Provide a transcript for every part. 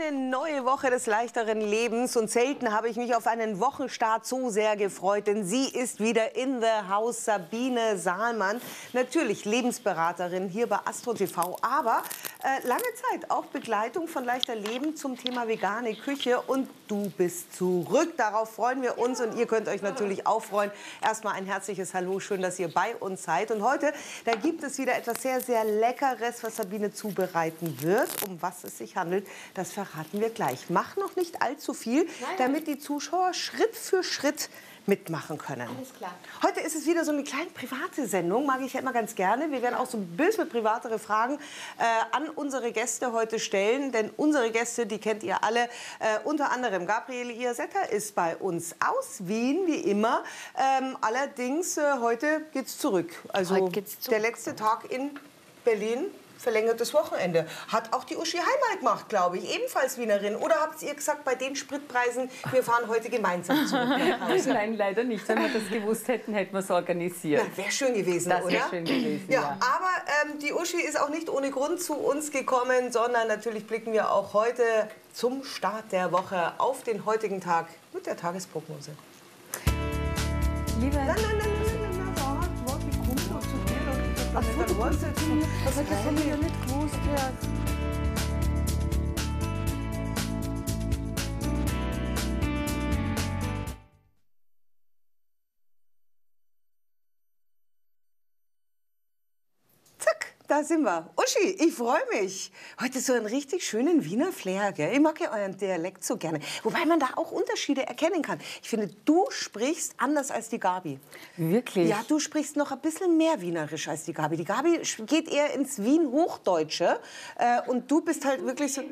Eine neue Woche des leichteren Lebens und selten habe ich mich auf einen Wochenstart so sehr gefreut, denn sie ist wieder in the house, Sabine Saalmann. Natürlich Lebensberaterin hier bei Astro TV, aber äh, lange Zeit auch Begleitung von leichter Leben zum Thema vegane Küche und du bist zurück. Darauf freuen wir uns und ihr könnt euch natürlich auch freuen. Erstmal ein herzliches Hallo, schön, dass ihr bei uns seid. Und heute, da gibt es wieder etwas sehr, sehr Leckeres, was Sabine zubereiten wird. Um was es sich handelt, das verraten wir gleich. Mach noch nicht allzu viel, damit die Zuschauer Schritt für Schritt mitmachen können. Alles klar. Heute ist es wieder so eine kleine private Sendung, mag ich ja immer ganz gerne. Wir werden auch so ein bisschen privatere Fragen äh, an unsere Gäste heute stellen, denn unsere Gäste, die kennt ihr alle, äh, unter anderem Gabriele Iasetta ist bei uns aus Wien, wie immer. Ähm, allerdings, äh, heute geht's zurück. Also geht's zurück. der letzte Tag in Berlin. Verlängertes Wochenende. Hat auch die Uschi Heimat gemacht, glaube ich. Ebenfalls Wienerin. Oder habt ihr gesagt, bei den Spritpreisen, wir fahren heute gemeinsam zurück nach Hause? Nein, leider nicht. Wenn wir das gewusst hätten, hätten wir es organisiert. Wäre schön gewesen, Das oder? schön gewesen, Ja, ja. aber ähm, die Uschi ist auch nicht ohne Grund zu uns gekommen, sondern natürlich blicken wir auch heute zum Start der Woche auf den heutigen Tag mit der Tagesprognose. Liebe, nein, nein, nein, Ach so, du wolltest jetzt aber das haben wir da sind wir. Uschi, ich freue mich. Heute so einen richtig schönen Wiener Flair. Gell? Ich mag ja euren Dialekt so gerne. Wobei man da auch Unterschiede erkennen kann. Ich finde, du sprichst anders als die Gabi. Wirklich? Ja, du sprichst noch ein bisschen mehr wienerisch als die Gabi. Die Gabi geht eher ins Wien-Hochdeutsche. Äh, und du bist halt wirklich so.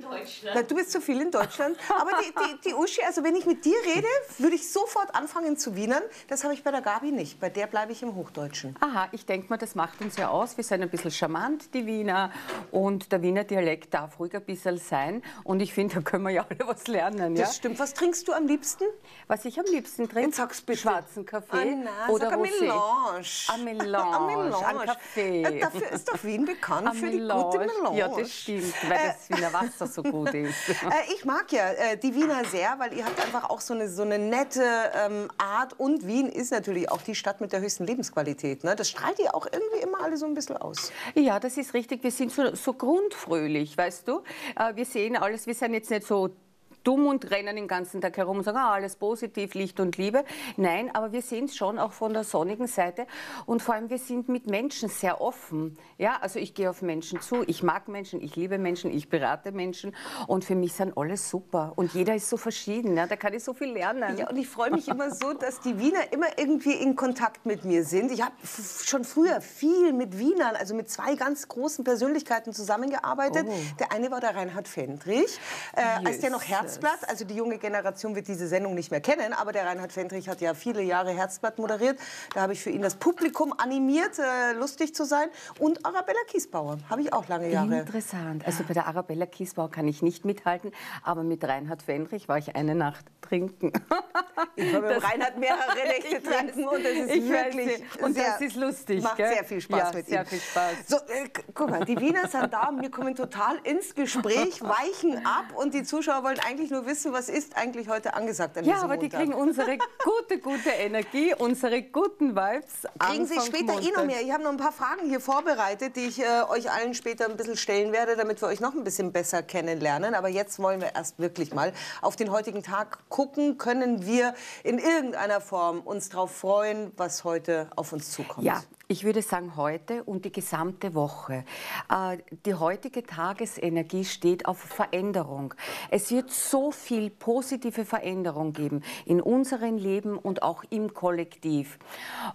Na, du bist so viel in Deutschland. Aber die, die, die Uschi, also wenn ich mit dir rede, würde ich sofort anfangen zu wienern. Das habe ich bei der Gabi nicht. Bei der bleibe ich im Hochdeutschen. Aha, ich denke mal, das macht uns ja aus. Wir sind ein bisschen charmant, die Wiener. Und der Wiener Dialekt darf ruhig ein bisschen sein. Und ich finde, da können wir ja alle was lernen. Ja? Das stimmt. Was trinkst du am liebsten? Was ich am liebsten trinke, Jetzt sag's bitte. schwarzen Kaffee Ah, nein, oder sag Rosé. Melange. Ein Melange, ein Kaffee. Dafür ist doch Wien bekannt, für die gute Melange. Ja, das stimmt, weil das Wiener Wasser so gut ist. Äh, ich mag ja äh, die Wiener sehr, weil ihr habt einfach auch so eine, so eine nette ähm, Art. Und Wien ist natürlich auch die Stadt mit der höchsten Lebensqualität. Ne? Das strahlt ihr auch irgendwie immer alle so ein bisschen aus. Ja, das ist richtig. Wir sind so, so grundfröhlich, weißt du. Äh, Wir sehen alles, wir sind jetzt nicht so dumm und rennen den ganzen Tag herum und sagen, ah, alles positiv, Licht und Liebe. Nein, aber wir sehen es schon auch von der sonnigen Seite und vor allem wir sind mit Menschen sehr offen. Ja, also ich gehe auf Menschen zu, ich mag Menschen, ich liebe Menschen, ich berate Menschen und für mich sind alles super und jeder ist so verschieden, ja, da kann ich so viel lernen. Ja, und ich freue mich immer so, dass die Wiener immer irgendwie in Kontakt mit mir sind. Ich habe schon früher viel mit Wienern, also mit zwei ganz großen Persönlichkeiten zusammengearbeitet. Der eine war der Reinhard Fendrich, äh, als der noch Jesus. Herzblatt, also die junge Generation wird diese Sendung nicht mehr kennen, aber der Reinhard Fendrich hat ja viele Jahre Herzblatt moderiert. Da habe ich für ihn das Publikum animiert, äh, lustig zu sein. Und Arabella Kiesbauer habe ich auch lange Jahre. Interessant. Also bei der Arabella Kiesbau kann ich nicht mithalten, aber mit Reinhard Fendrich war ich eine Nacht trinken. Ich habe mit Reinhard mehrere Nächte weiß. trinken und das ist Ich wirklich. Und das ist lustig, Macht gell? sehr viel Spaß Ja, mit sehr ihm. viel Spaß. So, äh, guck mal, die Wiener sind da, wir kommen total ins Gespräch, weichen ab und die Zuschauer wollen eigentlich nur wissen, was ist eigentlich heute angesagt an Ja, diesem aber die Montag. kriegen unsere gute, gute Energie, unsere guten Vibes. Kriegen Sie später eh noch Montag. mehr. Ich habe noch ein paar Fragen hier vorbereitet, die ich äh, euch allen später ein bisschen stellen werde, damit wir euch noch ein bisschen besser kennenlernen. Aber jetzt wollen wir erst wirklich mal auf den heutigen Tag gucken. Können wir in irgendeiner Form uns darauf freuen, was heute auf uns zukommt? Ja, ich würde sagen heute und die gesamte Woche. Äh, Die heutige Tagesenergie steht auf Veränderung. Es wird so viel positive Veränderung geben in unserem Leben und auch im Kollektiv.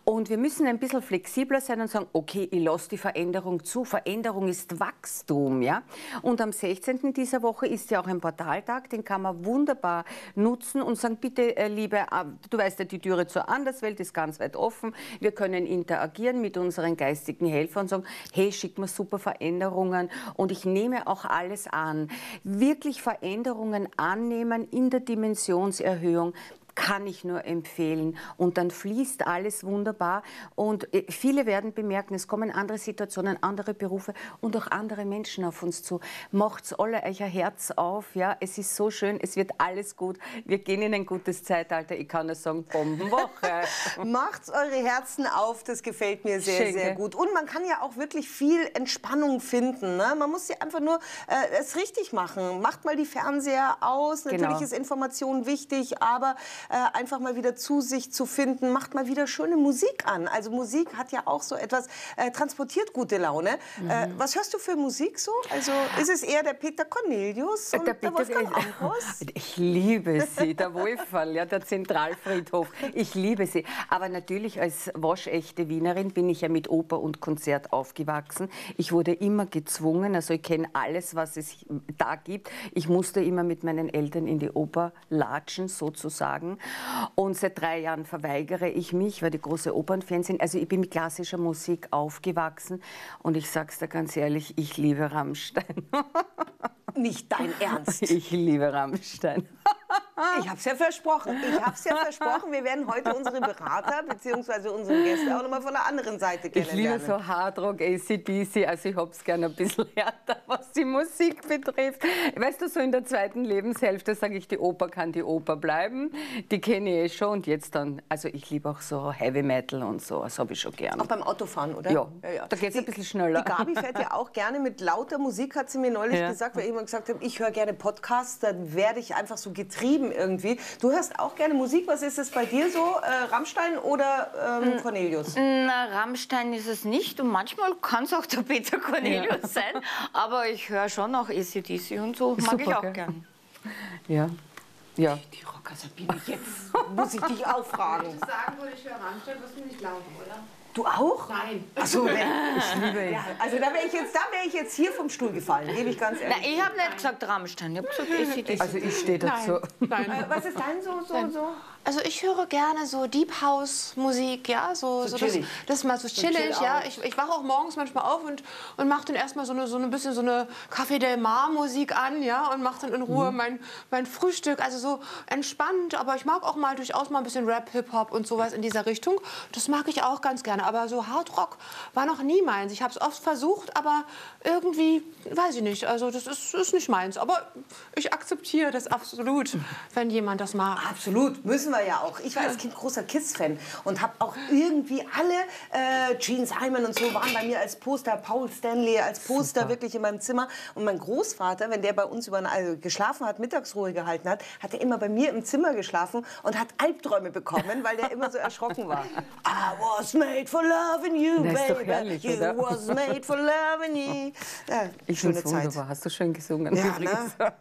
Und wir müssen ein bisschen flexibler sein und sagen, okay, ich lasse die Veränderung zu. Veränderung ist Wachstum. Ja? Und am 16. dieser Woche ist ja auch ein Portaltag, den kann man wunderbar nutzen und sagen, bitte, äh, liebe, äh, du weißt ja, die Türe zur Anderswelt ist ganz weit offen. Wir können interagieren mit unseren geistigen Helfern und sagen, hey, schick mir super Veränderungen und ich nehme auch alles an. Wirklich Veränderungen annehmen in der Dimensionserhöhung, kann ich nur empfehlen. Und dann fließt alles wunderbar. Und äh, viele werden bemerken, es kommen andere Situationen, andere Berufe und auch andere Menschen auf uns zu. Macht's alle euer Herz auf. Ja, es ist so schön, es wird alles gut. Wir gehen in ein gutes Zeitalter. Ich kann nur sagen, Bombenwoche. Macht's eure Herzen auf, das gefällt mir sehr, Schenke. sehr gut. Und man kann ja auch wirklich viel Entspannung finden. Ne? Man muss ja einfach nur äh, es richtig machen. Macht mal die Fernseher aus. Natürlich genau. ist Information wichtig, aber äh, einfach mal wieder zu sich zu finden. Macht mal wieder schöne Musik an. Also Musik hat ja auch so etwas, äh, transportiert gute Laune. Mhm. Äh, was hörst du für Musik so? Also ist es eher der Peter Cornelius und der, der Wolfgang Ambros? Ich liebe sie, der Wolfgang, ja, der Zentralfriedhof. Ich liebe sie. Aber natürlich als waschechte Wienerin bin ich ja mit Oper und Konzert aufgewachsen. Ich wurde immer gezwungen, also ich kenne alles, was es da gibt. Ich musste immer mit meinen Eltern in die Oper latschen, sozusagen. Und seit drei Jahren verweigere ich mich, weil die große Opernfans sind. Also ich bin mit klassischer Musik aufgewachsen und ich sage es dir ganz ehrlich, ich liebe Rammstein. Nicht dein Ernst? Ich liebe Rammstein. Ich habe es ja versprochen. Ich habe es ja versprochen. Wir werden heute unsere Berater bzw. unsere Gäste auch nochmal von der anderen Seite kennenlernen. Ich liebe so Hardrock, ACDC. Also ich habe es gerne ein bisschen härter, was die Musik betrifft. Weißt du, so in der zweiten Lebenshälfte sage ich, die Oper kann die Oper bleiben. Die kenne ich eh schon. Und jetzt dann, also ich liebe auch so Heavy Metal und so. Das habe ich schon gerne. Auch beim Autofahren, oder? Ja, ja, ja. da geht es ein bisschen schneller. Die Gabi fährt ja auch gerne mit lauter Musik, hat sie mir neulich ja. gesagt, weil ich immer gesagt habe, ich höre gerne Podcasts, dann werde ich einfach so getrieben irgendwie. Du hörst auch gerne Musik. Was ist es bei dir so? Äh, Rammstein oder ähm, hm. Cornelius? Na, Rammstein ist es nicht und manchmal kann es auch der Peter Cornelius ja. sein. Aber ich höre schon auch ACDC und so. Mag Super, ich auch gern. Ja. Ja. Die, die Rocker Sabine, jetzt muss ich dich auch fragen. Wenn ich sagen würde, ich höre Rammstein, wirst du nicht glauben, oder? Du auch? Nein. Achso, ich liebe ja, Also da wäre ich, jetzt, wär ich jetzt hier vom Stuhl gefallen, gebe ich ganz ehrlich. Na, ich habe nicht gesagt Rammstein, ich habe gesagt ACDC. Also ich stehe dazu. Nein. Nein. Äh, was ist dein so, so, so? Also ich höre gerne so Deep House Musik, ja, so, so, so das, das, ist mal so chillig, so ja. Ich, ich wache auch morgens manchmal auf und, und mache dann erstmal so eine, so ein bisschen so eine Café Del Mar Musik an, ja, und mache dann in Ruhe mhm. mein, mein Frühstück, also so entspannt, aber ich mag auch mal durchaus mal ein bisschen Rap, Hip Hop und sowas in dieser Richtung. Das mag ich auch ganz gerne, aber so Hard Rock war noch nie meins. Ich habe es oft versucht, aber irgendwie, weiß ich nicht, also das ist, ist nicht meins, aber ich akzeptiere das absolut, wenn jemand das mag. Absolut, müssen wissen wir ja auch. Ich war als Kind großer Kiss-Fan und habe auch irgendwie alle, äh, Gene Simon und so, waren bei mir als Poster, Paul Stanley als Poster Super. wirklich in meinem Zimmer. Und mein Großvater, wenn der bei uns über also geschlafen hat, Mittagsruhe gehalten hat, hat er immer bei mir im Zimmer geschlafen und hat Albträume bekommen, weil der immer so erschrocken war. I was made for loving you, das baby. Herrlich, you oder? was made for loving you. Ja, ich schöne Zeit. Wunderbar. Hast du schön gesungen. Ja, ne? ja,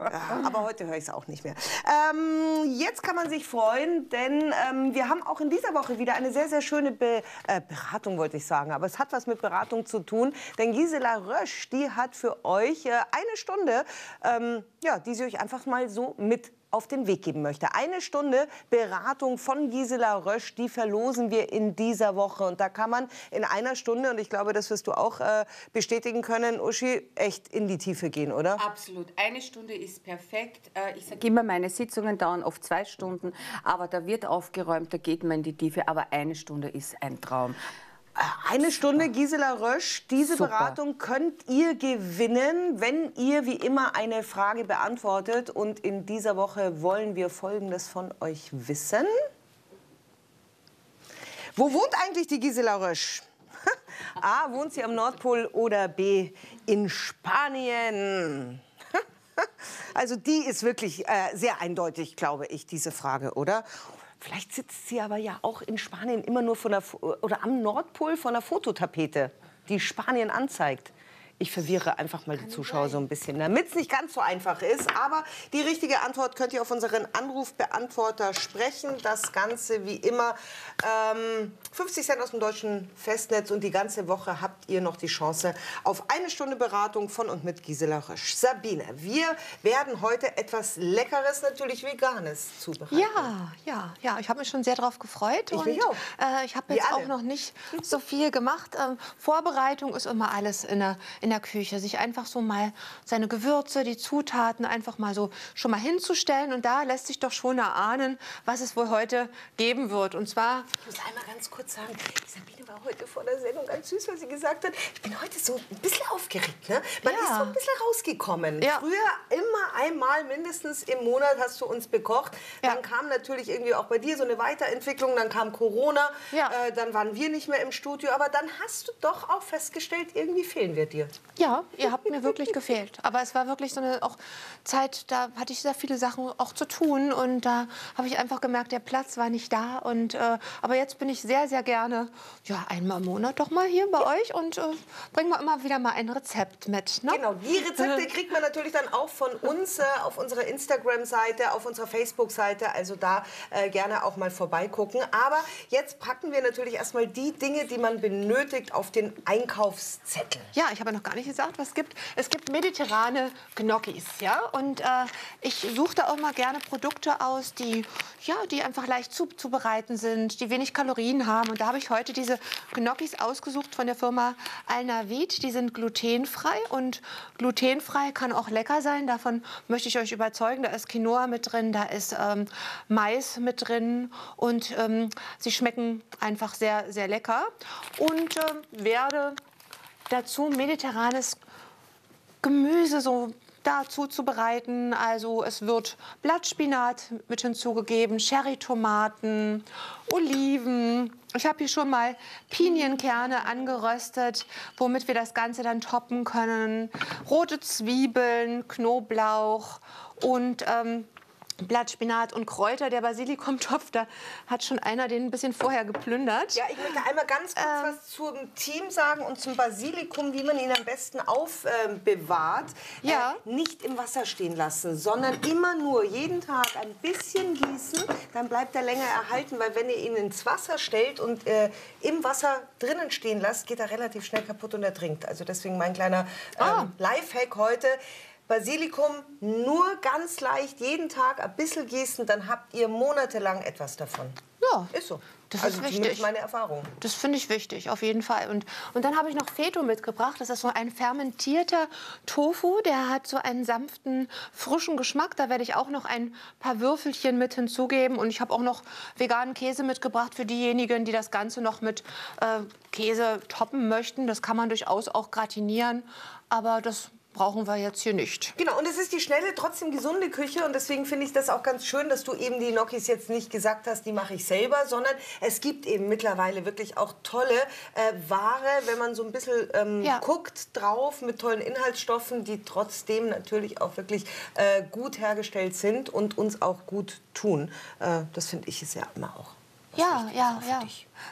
aber heute höre ich es auch nicht mehr. Ähm, jetzt kann man sich freuen, denn ähm, wir haben auch in dieser Woche wieder eine sehr, sehr schöne Be äh, Beratung, wollte ich sagen. Aber es hat was mit Beratung zu tun. Denn Gisela Rösch, die hat für euch äh, eine Stunde, ähm, ja, die sie euch einfach mal so mit auf den Weg geben möchte. Eine Stunde Beratung von Gisela Rösch, die verlosen wir in dieser Woche. Und da kann man in einer Stunde, und ich glaube, das wirst du auch äh, bestätigen können, Uschi, echt in die Tiefe gehen, oder? Absolut. Eine Stunde ist perfekt. Äh, ich sage immer, meine Sitzungen dauern oft zwei Stunden, aber da wird aufgeräumt, da geht man in die Tiefe. Aber eine Stunde ist ein Traum. Eine Stunde Gisela Rösch. Diese Super. Beratung könnt ihr gewinnen, wenn ihr wie immer eine Frage beantwortet. Und in dieser Woche wollen wir Folgendes von euch wissen. Wo wohnt eigentlich die Gisela Rösch? A, wohnt sie am Nordpol oder B, in Spanien? Also die ist wirklich äh, sehr eindeutig, glaube ich, diese Frage, oder? Vielleicht sitzt sie aber ja auch in Spanien immer nur von der, oder am Nordpol von der Fototapete, die Spanien anzeigt. Ich verwirre einfach mal die Zuschauer so ein bisschen, damit es nicht ganz so einfach ist. Aber die richtige Antwort könnt ihr auf unseren Anrufbeantworter sprechen. Das Ganze wie immer ähm, 50 Cent aus dem deutschen Festnetz. Und die ganze Woche habt ihr noch die Chance auf eine Stunde Beratung von und mit Gisela Rösch. Sabine, wir werden heute etwas Leckeres, natürlich Veganes zubereiten. Ja, ja, ja. Ich habe mich schon sehr darauf gefreut. Ich und, auch. Äh, ich habe jetzt auch noch nicht so viel gemacht. Ähm, Vorbereitung ist immer alles in der, in in der Küche, sich einfach so mal seine Gewürze, die Zutaten einfach mal so schon mal hinzustellen. Und da lässt sich doch schon erahnen, was es wohl heute geben wird. Und zwar... Ich muss einmal ganz kurz sagen, Sabine war heute vor der Sendung ganz süß, weil sie gesagt hat, ich bin heute so ein bisschen aufgeregt. Ne? Man ja. ist so ein bisschen rausgekommen. Ja. Früher immer einmal mindestens im Monat hast du uns bekocht. Ja. Dann kam natürlich irgendwie auch bei dir so eine Weiterentwicklung. Dann kam Corona. Äh, dann waren wir nicht mehr im Studio. Aber dann hast du doch auch festgestellt, irgendwie fehlen wir dir. Ja, ihr habt mir wirklich gefehlt. Aber es war wirklich so eine auch Zeit, da hatte ich sehr viele Sachen auch zu tun. Und da habe ich einfach gemerkt, der Platz war nicht da. Und, äh, aber jetzt bin ich sehr, sehr gerne ja, einmal im Monat doch mal hier bei euch und äh, bringen wir immer wieder mal ein Rezept mit. Ne? Genau, die Rezepte kriegt man natürlich dann auch von uns äh, auf unserer Instagram-Seite, auf unserer Facebook-Seite. Also da äh, gerne auch mal vorbeigucken. Aber jetzt packen wir natürlich erstmal die Dinge, die man benötigt, auf den Einkaufszettel. Ja, ich habe noch gar nicht gesagt, was es gibt. Es gibt mediterrane Gnocchis, ja. Und äh, ich suche da auch mal gerne Produkte aus, die, ja, die einfach leicht zuzubereiten sind, die wenig Kalorien haben. Und da habe ich heute diese Gnocchis ausgesucht von der Firma Alnavit. Die sind glutenfrei und glutenfrei kann auch lecker sein. Davon möchte ich euch überzeugen. Da ist Quinoa mit drin, da ist ähm, Mais mit drin und ähm, sie schmecken einfach sehr, sehr lecker. Und äh, werde dazu mediterranes Gemüse, so dazu zu bereiten. Also es wird Blattspinat mit hinzugegeben, Cherrytomaten, Oliven. Ich habe hier schon mal Pinienkerne angeröstet, womit wir das Ganze dann toppen können. Rote Zwiebeln, Knoblauch und ähm, Blattspinat und Kräuter. Der Basilikumtopf, da hat schon einer den ein bisschen vorher geplündert. Ja, ich möchte einmal ganz kurz ähm, was zum Team sagen und zum Basilikum, wie man ihn am besten aufbewahrt. Äh, ja. Äh, nicht im Wasser stehen lassen, sondern immer nur jeden Tag ein bisschen gießen, dann bleibt er länger erhalten, weil wenn ihr ihn ins Wasser stellt und äh, im Wasser drinnen stehen lasst, geht er relativ schnell kaputt und ertrinkt. Also deswegen mein kleiner ähm, ah. Lifehack heute. Basilikum nur ganz leicht jeden Tag ein bisschen gießen, dann habt ihr monatelang etwas davon. Ja. Ist so. Das also ist wichtig. meine Erfahrung. Das finde ich wichtig, auf jeden Fall. Und, und dann habe ich noch Feto mitgebracht. Das ist so ein fermentierter Tofu. Der hat so einen sanften, frischen Geschmack. Da werde ich auch noch ein paar Würfelchen mit hinzugeben. Und ich habe auch noch veganen Käse mitgebracht für diejenigen, die das Ganze noch mit äh, Käse toppen möchten. Das kann man durchaus auch gratinieren. Aber das brauchen wir jetzt hier nicht. Genau, und es ist die schnelle, trotzdem gesunde Küche. Und deswegen finde ich das auch ganz schön, dass du eben die Gnocchis jetzt nicht gesagt hast, die mache ich selber, sondern es gibt eben mittlerweile wirklich auch tolle äh, Ware, wenn man so ein bisschen ähm, ja. guckt drauf mit tollen Inhaltsstoffen, die trotzdem natürlich auch wirklich äh, gut hergestellt sind und uns auch gut tun. Äh, das finde ich es ja immer auch. Ja, ja, ja.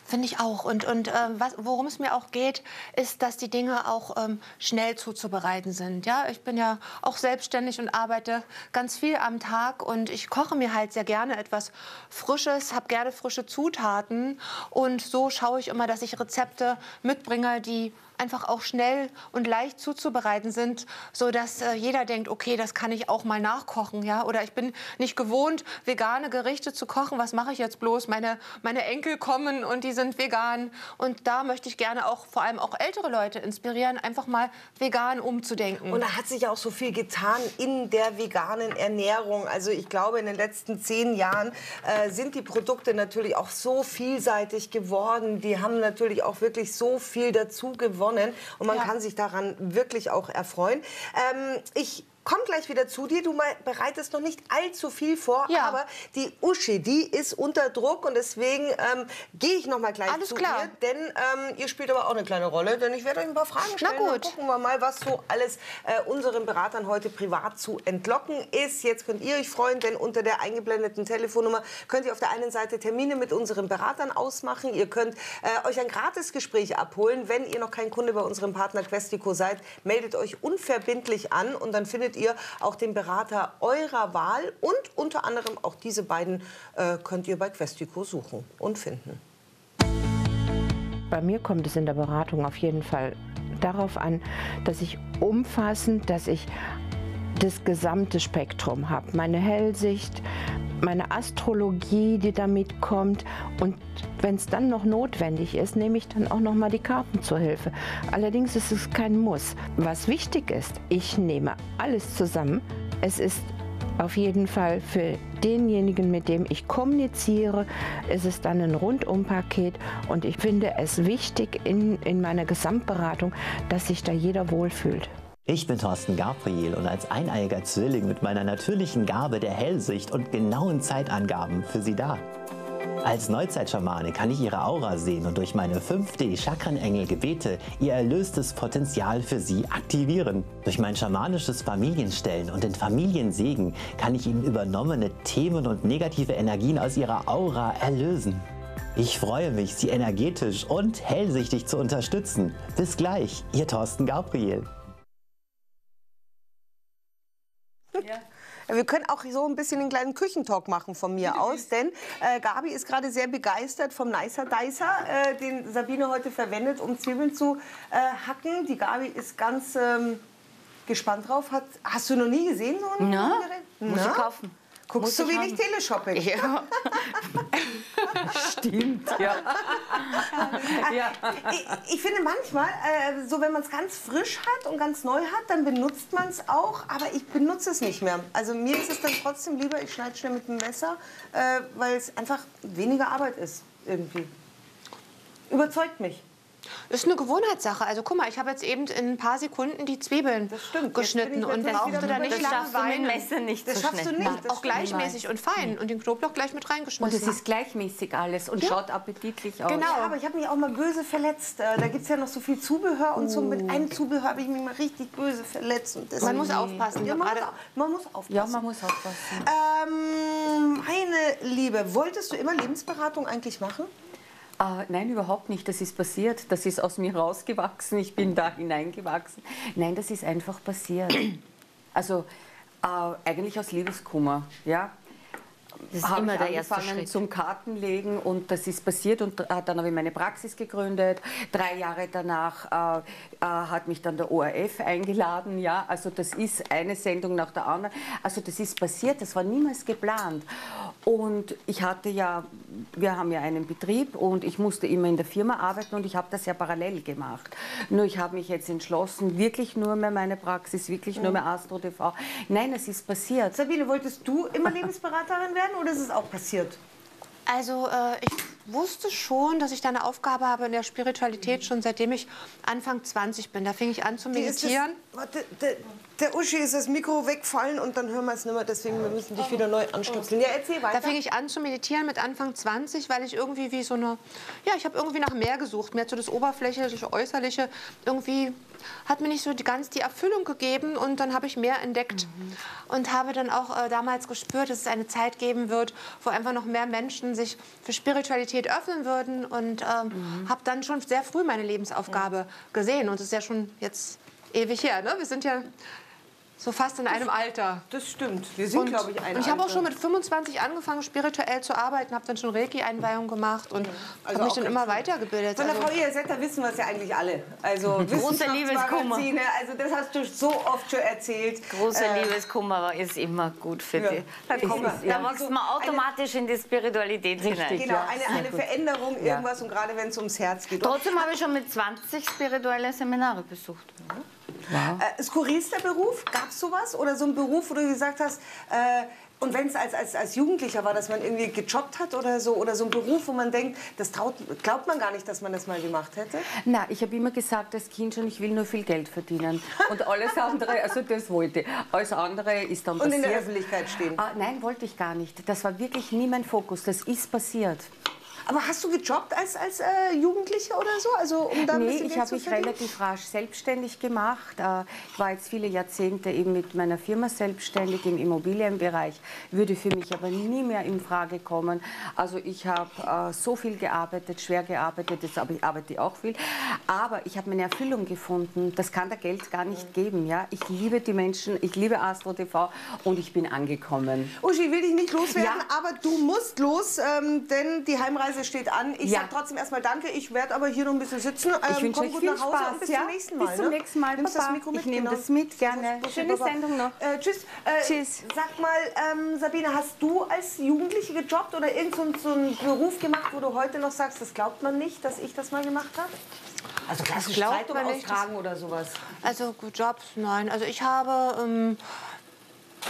Finde ich auch. Und, und ähm, worum es mir auch geht, ist, dass die Dinge auch ähm, schnell zuzubereiten sind. Ja, ich bin ja auch selbstständig und arbeite ganz viel am Tag und ich koche mir halt sehr gerne etwas Frisches, habe gerne frische Zutaten und so schaue ich immer, dass ich Rezepte mitbringe, die einfach auch schnell und leicht zuzubereiten sind, so dass äh, jeder denkt, okay, das kann ich auch mal nachkochen, ja? Oder ich bin nicht gewohnt, vegane Gerichte zu kochen. Was mache ich jetzt bloß? Meine meine Enkel kommen und die sind vegan und da möchte ich gerne auch vor allem auch ältere Leute inspirieren, einfach mal vegan umzudenken. Und da hat sich auch so viel getan in der veganen Ernährung. Also ich glaube, in den letzten zehn Jahren äh, sind die Produkte natürlich auch so vielseitig geworden. Die haben natürlich auch wirklich so viel dazu gewonnen gewonnen und man ja. kann sich daran wirklich auch erfreuen. Ähm, ich komme gleich wieder zu dir. Du bereitest noch nicht allzu viel vor, ja. aber die Uschi, die ist unter Druck und deswegen ähm, gehe ich noch mal gleich Alles zu klar. ihr. Denn ähm, ihr spielt aber auch eine kleine Rolle, denn ich werde euch ein paar Fragen stellen. Na gut. Dann gucken wir mal, was so alles äh, unseren Beratern heute privat zu entlocken ist. Jetzt könnt ihr euch freuen, denn unter der eingeblendeten Telefonnummer könnt ihr auf der einen Seite Termine mit unseren Beratern ausmachen. Ihr könnt äh, euch ein Gratisgespräch abholen. Wenn ihr noch kein Kunde bei unserem Partner Questico seid, meldet euch unverbindlich an und dann findet ihr auch den Berater eurer Wahl und unter anderem auch diese beiden äh, könnt ihr bei Questico suchen und finden. Bei mir kommt es in der Beratung auf jeden Fall darauf an, dass ich umfassend, dass ich das gesamte Spektrum habe. Meine Hellsicht, meine Astrologie, die damit kommt. Und wenn es dann noch notwendig ist, nehme ich dann auch noch mal die Karten zur Hilfe. Allerdings ist es kein Muss. Was wichtig ist, ich nehme alles zusammen. Es ist auf jeden Fall für denjenigen, mit dem ich kommuniziere, ist es dann ein Rundumpaket und ich finde es wichtig in, in meiner Gesamtberatung, dass sich da jeder wohlfühlt. Ich bin Thorsten Gabriel und als eineiiger Zwilling mit meiner natürlichen Gabe der Hellsicht und genauen Zeitangaben für Sie da. Als Neuzeitschamane kann ich Ihre Aura sehen und durch meine 5D-Chakrenengel-Gebete Ihr erlöstes Potenzial für Sie aktivieren. Durch mein schamanisches Familienstellen und den Familiensegen kann ich Ihnen übernommene Themen und negative Energien aus Ihrer Aura erlösen. Ich freue mich, Sie energetisch und hellsichtig zu unterstützen. Bis gleich, Ihr Thorsten Gabriel. Wir können auch so ein bisschen einen kleinen Küchentalk machen von mir aus, denn äh, Gabi ist gerade sehr begeistert vom Nicer Dicer, äh, den Sabine heute verwendet, um Zwiebeln zu äh, hacken. Die Gabi ist ganz ähm, gespannt drauf. Hat, hast du noch nie gesehen so ein Na, Gerät? muss ich kaufen. Guckst du wenig Teleshopping? Ja. Stimmt, ja. ja. Ich, ich finde manchmal, äh, so wenn man es ganz frisch hat und ganz neu hat, dann benutzt man es auch, aber ich benutze es nicht mehr. Also mir ist es dann trotzdem lieber, ich schneide schnell mit dem Messer, äh, weil es einfach weniger Arbeit ist irgendwie. Überzeugt mich. Das ist eine Gewohnheitssache. Also guck mal, ich habe jetzt eben in ein paar Sekunden die Zwiebeln geschnitten und brauchte da nicht Das lange weinen. Messer nicht Das schaffst du nicht. Auch gleichmäßig und fein und den Knoblauch gleich mit Und reingeschmissen. es ist gleichmäßig alles und schaut appetitlich aus. Genau. Ja, aber ich habe mich auch mal böse verletzt. Äh, Da gibt es ja noch so viel Zubehör und so. Mit einem Zubehör habe ich mich mal richtig böse verletzt. Und das Man muss aufpassen. Ja, man, muss, man muss aufpassen. Ja, man muss aufpassen. ähm, meine Liebe, wolltest du immer Lebensberatung eigentlich machen? Äh, nein, überhaupt nicht. Das ist passiert. Das ist aus mir rausgewachsen. Ich bin da hineingewachsen. Nein, das ist einfach passiert. Also äh, eigentlich aus Liebeskummer. Ja. Das ist Habe immer ich der erste angefangen Schritt. zum Kartenlegen und das ist passiert und äh, dann habe ich meine Praxis gegründet. Drei Jahre danach äh, äh, hat mich dann der ORF eingeladen. Ja, also das ist eine Sendung nach der anderen. Also das ist passiert. Das war niemals geplant. Und ich hatte ja, wir haben ja einen Betrieb und ich musste immer in der Firma arbeiten und ich habe das ja parallel gemacht. Nur ich habe mich jetzt entschlossen, wirklich nur mehr meine Praxis, wirklich nur mehr Astro TV. Nein, es ist passiert. Sabine, wolltest du immer Lebensberaterin werden oder ist es auch passiert? Also äh, ich wusste schon, dass ich da eine Aufgabe habe in der Spiritualität schon seitdem ich Anfang 20 bin. Da fing ich an zu meditieren. Warte, der, der Uschi ist das Mikro wegfallen und dann hören wir es nicht mehr. Deswegen wir müssen dich wieder neu anstöpseln. Ja, erzähl weiter. Da fing ich an zu meditieren mit Anfang 20, weil ich irgendwie wie so eine, ja, ich habe irgendwie nach mehr gesucht. Mir hat so das Oberflächliche, Äußerliche irgendwie, hat mir nicht so die, ganz die Erfüllung gegeben und dann habe ich mehr entdeckt und habe dann auch äh, damals gespürt, dass es eine Zeit geben wird, wo einfach noch mehr Menschen sich für Spiritualität öffnen würden und ähm, habe dann schon sehr früh meine Lebensaufgabe gesehen und es ist ja schon jetzt ewig her, ne? Wir sind ja so fast in einem Alter. das stimmt. Wir sind, glaube ich, ein und ich habe auch schon mit 25 angefangen, spirituell zu arbeiten, habe dann schon Reiki-Einweihung gemacht und Also habe mich dann immer gut. weitergebildet. Von der Also, Frau Iasetta wissen wir es ja eigentlich alle. Also Großer Liebeskummer. Also das hast du so oft schon erzählt. Großer Äh, Liebeskummer ist immer gut für Ja. dich. Da. Da wächst man eine- automatisch in die Spiritualität hinein. Genau, eine, eine Veränderung, irgendwas und gerade wenn es ums Herz geht. Trotzdem habe ich schon mit 20 spirituelle Seminare besucht. Äh, skurrilster Beruf, gab es sowas? Oder so ein Beruf, wo du gesagt hast, äh, und wenn es als, als, als Jugendlicher war, dass man irgendwie gejobbt hat oder so, oder so ein Beruf, wo man denkt, das traut, glaubt man gar nicht, dass man das mal gemacht hätte? Na, ich habe immer gesagt als Kind schon, ich will nur viel Geld verdienen. Und alles andere, also das wollte. Alles andere ist dann Und passiert. in der Öffentlichkeit stehen. Ah, nein, wollte ich gar nicht. Das war wirklich nie mein Fokus. Das ist passiert. Aber hast du gejobbt als, als äh, Jugendliche oder so? Also, um da Nee, ich habe mich relativ rasch selbstständig gemacht. Äh, Ich war jetzt viele Jahrzehnte eben mit meiner Firma selbstständig im Immobilienbereich, würde für mich aber nie mehr in Frage kommen. Also ich habe äh, so viel gearbeitet, schwer gearbeitet, jetzt aber ich arbeite auch viel. Aber ich habe meine Erfüllung gefunden. Das kann der Geld gar nicht geben. Ja? Ich liebe die Menschen, ich liebe Astro TV und ich bin angekommen. Uschi, will dich nicht loswerden, Ja. aber du musst los, ähm, denn die Heimreise Reise steht an. Ich ja. sage trotzdem erstmal Danke. Ich werde aber hier noch ein bisschen sitzen. Ähm, ich wünsche euch viel Spaß. Und bis ja? zum nächsten Mal. Bis zum ne? nächsten Mal. Nimmst das Mikro mit? Ich nehme das mit, gerne. Schöne Sendung noch. Äh, tschüss. Äh, tschüss. Sag mal, ähm, Sabine, hast du als Jugendliche gejobbt oder irgendeinen so, so einen Beruf gemacht, wo du heute noch sagst, das glaubt man nicht, dass ich das mal gemacht habe? Also klassisch Zeitung austragen oder sowas? Also Jobs, nein. Also ich habe... Ähm,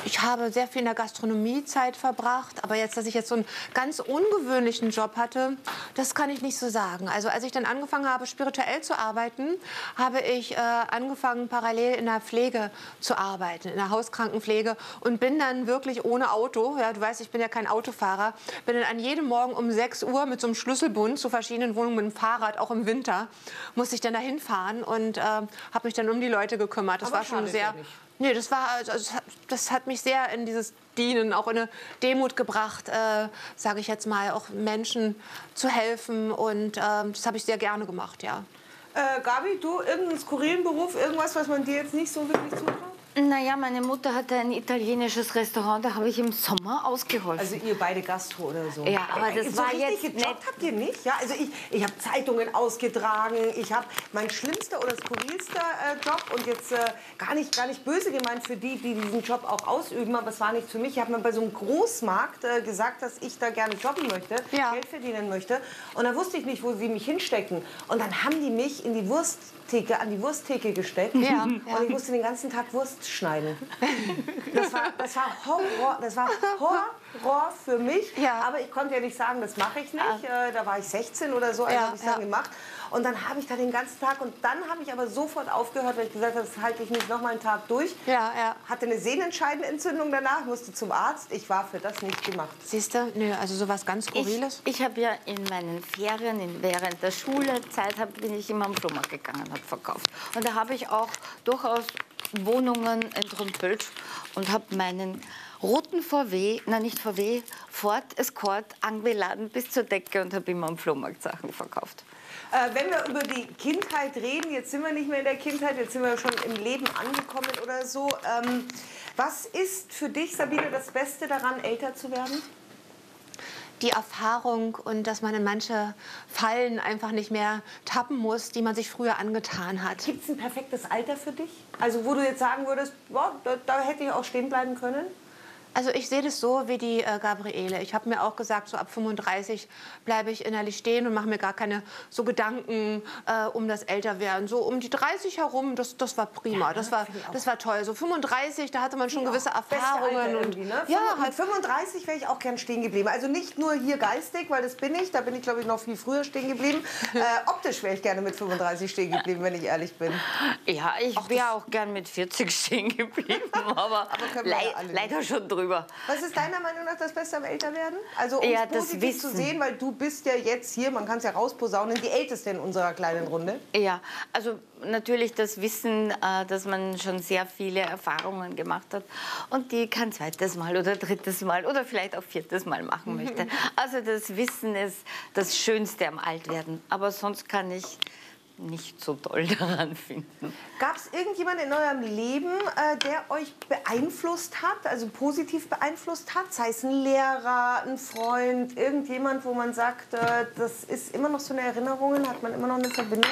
ich habe sehr viel in der Gastronomie Zeit verbracht, aber jetzt, dass ich jetzt so einen ganz ungewöhnlichen Job hatte, das kann ich nicht so sagen. Also als ich dann angefangen habe, spirituell zu arbeiten, habe ich äh, angefangen, parallel in der Pflege zu arbeiten, in der Hauskrankenpflege und bin dann wirklich ohne Auto, ja, du weißt, ich bin ja kein Autofahrer, bin dann an jedem Morgen um 6 Uhr mit so einem Schlüsselbund zu verschiedenen Wohnungen mit dem Fahrrad, auch im Winter, musste ich dann dahin fahren und äh, habe mich dann um die Leute gekümmert. Das aber war schon sehr... Nee, das war, also, das hat mich sehr in dieses Dienen, auch in eine Demut gebracht, äh, sage ich jetzt mal, auch Menschen zu helfen. Und äh, das habe ich sehr gerne gemacht, ja. Äh, Gabi, du, irgendeinen skurrilen Beruf, irgendwas, was man dir jetzt nicht so wirklich zutraut? Naja, meine Mutter hatte ein italienisches Restaurant, da habe ich im Sommer ausgeholfen. Also ihr beide Gastro oder so? Ja, aber das so war jetzt nicht... habt ihr nicht? Ja, also ich, ich habe Zeitungen ausgetragen, ich habe mein schlimmster oder skurrilster äh, Job und jetzt äh, gar, nicht, gar nicht böse gemeint für die, die diesen Job auch ausüben, aber es war nicht für mich. Ich habe mir bei so einem Großmarkt äh, gesagt, dass ich da gerne jobben möchte, ja. Geld verdienen möchte und dann wusste ich nicht, wo sie mich hinstecken und dann haben die mich in die Wurst Wursttheke, an die Wursttheke gesteckt. Ja, und ich musste den ganzen Tag Wurst schneiden. Das war, das war Horror, das war Horror für mich. Ja. Aber ich konnte ja nicht sagen, das mache ich nicht. Ja. Äh, da war ich 16 oder so, also habe ich es dann gemacht. Und dann habe ich da den ganzen Tag und dann habe ich aber sofort aufgehört, weil ich gesagt habe, das halte ich nicht noch mal einen Tag durch. Ja, ja. Hatte eine Sehnenscheidenentzündung danach, musste zum Arzt. Ich war für das nicht gemacht. Siehst du? Nö, also sowas ganz Skurriles. Ich, ich habe ja in meinen Ferien, in, während der Schulezeit, hab, bin ich immer am Flohmarkt gegangen, habe verkauft. Und da habe ich auch durchaus Wohnungen entrümpelt und habe meinen roten VW, nein nicht VW, Ford Escort angeladen bis zur Decke und habe immer am Flohmarkt Sachen verkauft. Äh, wenn wir über die Kindheit reden, jetzt sind wir nicht mehr in der Kindheit, jetzt sind wir schon im Leben angekommen oder so. Ähm, was ist für dich, Sabine, das Beste daran, älter zu werden? die Erfahrung und dass man in manche Fallen einfach nicht mehr tappen muss, die man sich früher angetan hat. Gibt es ein perfektes Alter für dich? Also wo du jetzt sagen würdest, boah, da, da hätte ich auch stehen bleiben können? Also ich sehe das so wie die äh, Gabriele. Ich habe mir auch gesagt, so ab 35 bleibe ich innerlich stehen und mache mir gar keine so Gedanken äh, um das Älterwerden. So um die 30 herum, das, das war prima, ja, das, war, das war toll. So 35, da hatte man schon gewisse Erfahrungen. Und, ne? Ja, halt 35 wäre ich auch gern stehen geblieben. Also nicht nur hier geistig, weil das bin ich, da bin ich glaube ich noch viel früher stehen geblieben. äh, optisch wäre ich gerne mit 35 stehen geblieben, wenn ich ehrlich bin. Ja, ich wäre auch gern mit 40 stehen geblieben, aber, aber le ja leider schon drüber drüber. Was ist deiner Meinung nach das Beste am Älterwerden? Also um ja, positiv zu sehen, weil du bist ja jetzt hier, man kann es ja rausposaunen, die Älteste in unserer kleinen Runde. Ja, also natürlich das Wissen, äh, dass man schon sehr viele Erfahrungen gemacht hat und die kein zweites Mal oder drittes Mal oder vielleicht auch viertes Mal machen möchte. Also das Wissen ist das Schönste am Altwerden. Aber sonst kann ich nicht so toll daran finden. Gab es irgendjemanden in eurem Leben, äh, der euch beeinflusst hat, also positiv beeinflusst hat? Sei es ein Lehrer, ein Freund, irgendjemand, wo man sagt, äh, das ist immer noch so eine Erinnerung, hat man immer noch eine Verbindung?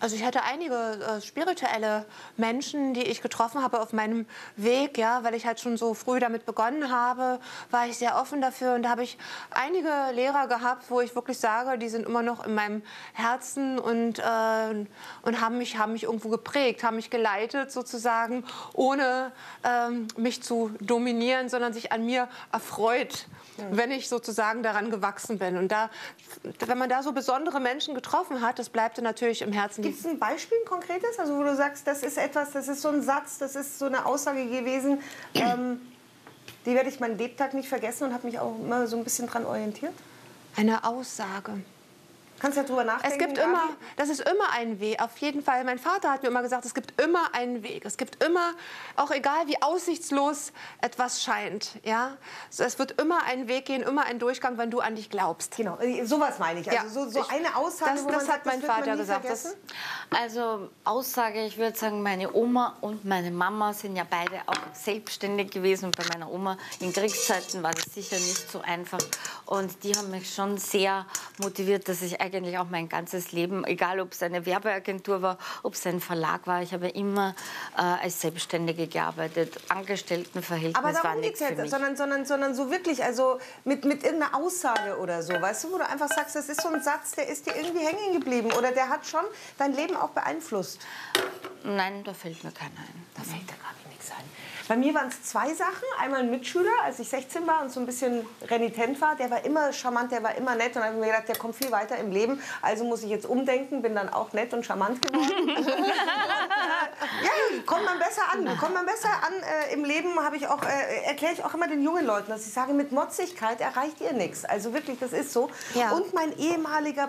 Also ich hatte einige äh, spirituelle Menschen, die ich getroffen habe auf meinem Weg, ja, weil ich halt schon so früh damit begonnen habe, war ich sehr offen dafür. Und da habe ich einige Lehrer gehabt, wo ich wirklich sage, die sind immer noch in meinem Herzen und, äh, und haben, mich, haben mich irgendwo geprägt, haben mich geleitet sozusagen, ohne ähm, mich zu dominieren, sondern sich an mir erfreut wenn ich sozusagen daran gewachsen bin. Und da, wenn man da so besondere Menschen getroffen hat, das bleibt dann natürlich im Herzen. Gibt es ein Beispiel, ein konkretes, also wo du sagst, das ist etwas, das ist so ein Satz, das ist so eine Aussage gewesen, ähm, die werde ich meinen Lebtag nicht vergessen und habe mich auch immer so ein bisschen daran orientiert? Eine Aussage. Kannst ja drüber nachdenken. Es gibt immer, das ist immer ein Weg. Auf jeden Fall. Mein Vater hat mir immer gesagt, es gibt immer einen Weg. Es gibt immer, auch egal wie aussichtslos etwas scheint, ja, es wird immer einen Weg gehen, immer einen Durchgang, wenn du an dich glaubst. Genau, äh, sowas meine ich. Also ja. so, so, eine Aussage, das, das sagt, hat mein Vater gesagt. Das, also Aussage, ich würde sagen, meine Oma und meine Mama sind ja beide auch selbstständig gewesen. Und bei meiner Oma in Kriegszeiten war das sicher nicht so einfach. Und die haben mich schon sehr motiviert, dass ich eigentlich auch mein ganzes Leben, egal ob es eine Werbeagentur war, ob es ein Verlag war, ich habe immer äh, als Selbstständige gearbeitet. Angestelltenverhältnis Aber war nichts für mich. Sondern, sondern, sondern so wirklich, also mit, mit irgendeiner Aussage oder so, weißt du, wo du einfach sagst, das ist so ein Satz, der ist dir irgendwie hängen geblieben oder der hat schon dein Leben auch beeinflusst. Nein, da fällt mir keiner ein. Da fällt da gar nichts ein. Bei mir waren es zwei Sachen. Einmal ein Mitschüler, als ich 16 war und so ein bisschen renitent war. Der war immer charmant, der war immer nett. Und dann habe ich mir gedacht, der kommt viel weiter im Leben. Also muss ich jetzt umdenken, bin dann auch nett und charmant geworden. ja, kommt man besser an. Kommt man besser an äh, im Leben, ich auch, äh, erkläre ich auch immer den jungen Leuten, dass ich sage, mit Motzigkeit erreicht ihr nichts. Also wirklich, das ist so. Ja. Und mein ehemaliger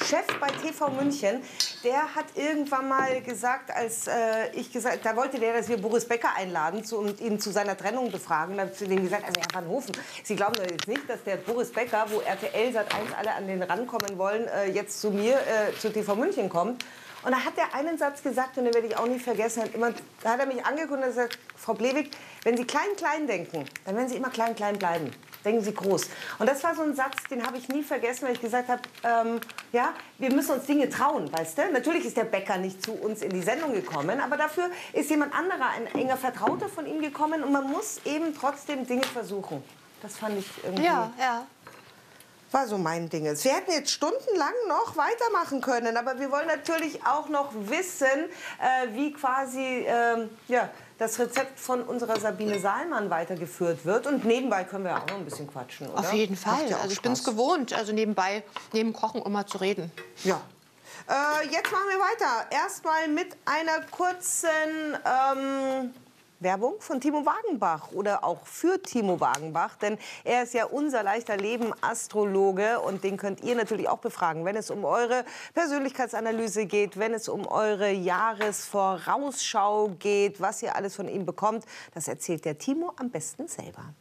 Programmchef bei TV München, der hat irgendwann mal gesagt, als äh, ich gesagt, da wollte der, dass wir Boris Becker einladen zu, und ihn zu seiner Trennung befragen. Da habe zu dem gesagt, also Herr Van Hofen, Sie glauben doch jetzt nicht, dass der Boris Becker, wo RTL seit 1 alle an den rankommen wollen, äh, jetzt zu mir, äh, zu TV München kommt. Und da hat er einen Satz gesagt, und den werde ich auch nicht vergessen. Hat immer, da hat er mich angeguckt und gesagt, Frau Blewig, wenn Sie klein, klein denken, dann werden Sie immer klein, klein bleiben. Denken Sie groß. Und das war so ein Satz, den habe ich nie vergessen, weil ich gesagt habe, ähm, ja, wir müssen uns Dinge trauen, weißt du? Natürlich ist der Bäcker nicht zu uns in die Sendung gekommen, aber dafür ist jemand anderer, ein enger Vertrauter von ihm gekommen und man muss eben trotzdem Dinge versuchen. Das fand ich irgendwie... Ja, ja war so mein Ding. Wir hätten jetzt stundenlang noch weitermachen können, aber wir wollen natürlich auch noch wissen, äh, wie quasi äh, ja, das Rezept von unserer Sabine Saalmann weitergeführt wird. Und nebenbei können wir auch noch ein bisschen quatschen, oder? Auf jeden Fall. Ja also ich bin es gewohnt, also nebenbei, neben Kochen immer zu reden. Ja. Äh, jetzt machen wir weiter. Erstmal mit einer kurzen... Ähm, Werbung von Timo Wagenbach oder auch für Timo Wagenbach, denn er ist ja unser leichter Leben Astrologe und den könnt ihr natürlich auch befragen, wenn es um eure Persönlichkeitsanalyse geht, wenn es um eure Jahresvorausschau geht, was ihr alles von ihm bekommt, das erzählt der Timo am besten selber.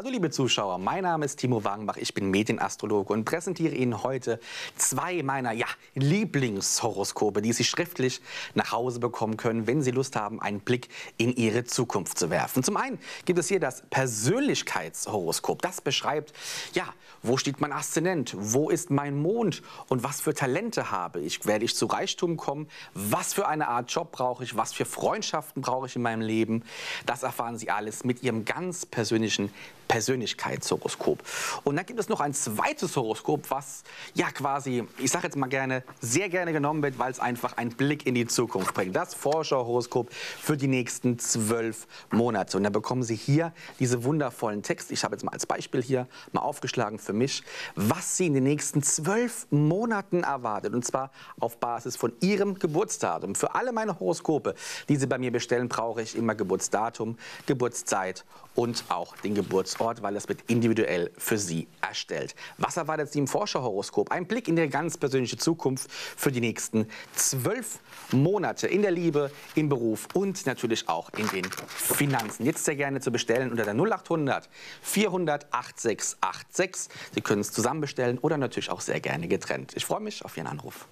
Hallo liebe Zuschauer, mein Name ist Timo Wagenbach, ich bin Medienastrologe und präsentiere Ihnen heute zwei meiner ja, Lieblingshoroskope, die Sie schriftlich nach Hause bekommen können, wenn Sie Lust haben, einen Blick in Ihre Zukunft zu werfen. Zum einen gibt es hier das Persönlichkeitshoroskop. Das beschreibt, ja, wo steht mein Aszendent, wo ist mein Mond? Und was für Talente habe ich, werde ich zu Reichtum kommen, was für eine Art Job brauche ich, was für Freundschaften brauche ich in meinem Leben. Das erfahren Sie alles mit Ihrem ganz persönlichen Persönlichkeitshoroskop. Und dann gibt es noch ein zweites Horoskop, was ja quasi, ich sage jetzt mal gerne, sehr gerne genommen wird, weil es einfach einen Blick in die Zukunft bringt. Das Forscherhoroskop für die nächsten zwölf Monate. Und da bekommen Sie hier diese wundervollen Texte. Ich habe jetzt mal als Beispiel hier mal aufgeschlagen für mich, was Sie in den nächsten zwölf Monaten erwartet. Und zwar auf Basis von Ihrem Geburtsdatum. Für alle meine Horoskope, die Sie bei mir bestellen, brauche ich immer Geburtsdatum, Geburtszeit und auch den Geburtsort, weil es wird individuell für Sie erstellt. Was erwartet Sie im Forscherhoroskop? Ein Blick in Ihre ganz persönliche Zukunft für die nächsten zwölf Monate in der Liebe, im Beruf und natürlich auch in den Finanzen. Jetzt sehr gerne zu bestellen unter der 0800 400 8686. Sie können es zusammen bestellen oder natürlich auch sehr gerne getrennt. Ich freue mich auf Ihren Anruf.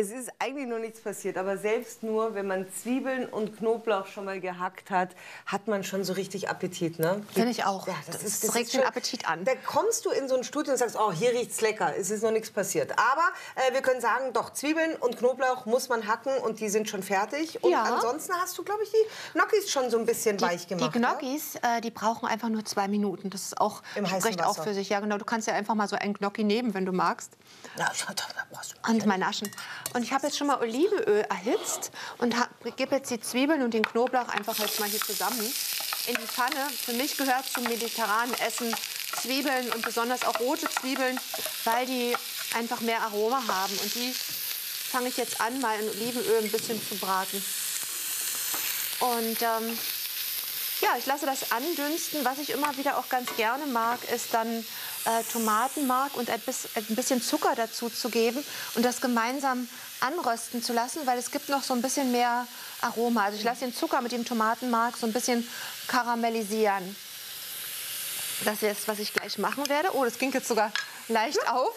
Es ist eigentlich noch nichts passiert, aber selbst nur, wenn man Zwiebeln und Knoblauch schon mal gehackt hat, hat man schon so richtig Appetit, ne? Finde ich auch. Ja, das, das, ist, das regt den Appetit an. Da kommst du in so ein Studio und sagst, oh, hier riecht's lecker, es ist noch nichts passiert. Aber äh, wir können sagen, doch, Zwiebeln und Knoblauch muss man hacken und die sind schon fertig. Und ja. ansonsten hast du, glaube ich, die Gnocchis schon so ein bisschen die, weich gemacht. Die Gnocchis, äh, die brauchen einfach nur zwei Minuten. Das ist auch, Im spricht auch für sich. Ja, genau. Du kannst ja einfach mal so ein Gnocchi nehmen, wenn du magst. Und mal naschen. Und ich habe jetzt schon mal Olivenöl erhitzt und gebe jetzt die Zwiebeln und den Knoblauch einfach jetzt mal hier zusammen in die Pfanne. Für mich gehört zum mediterranen Essen Zwiebeln und besonders auch rote Zwiebeln, weil die einfach mehr Aroma haben. Und die fange ich jetzt an, mal in Olivenöl ein bisschen zu braten. Und ähm, ja, ich lasse das andünsten. Was ich immer wieder auch ganz gerne mag, ist dann äh, Tomatenmark und ein bisschen Zucker dazu zu geben und das gemeinsam anrösten zu lassen, weil es gibt noch so ein bisschen mehr Aroma. Also ich lasse den Zucker mit dem Tomatenmark so ein bisschen karamellisieren. Das ist was ich gleich machen werde. Oh, das ging jetzt sogar leicht auf.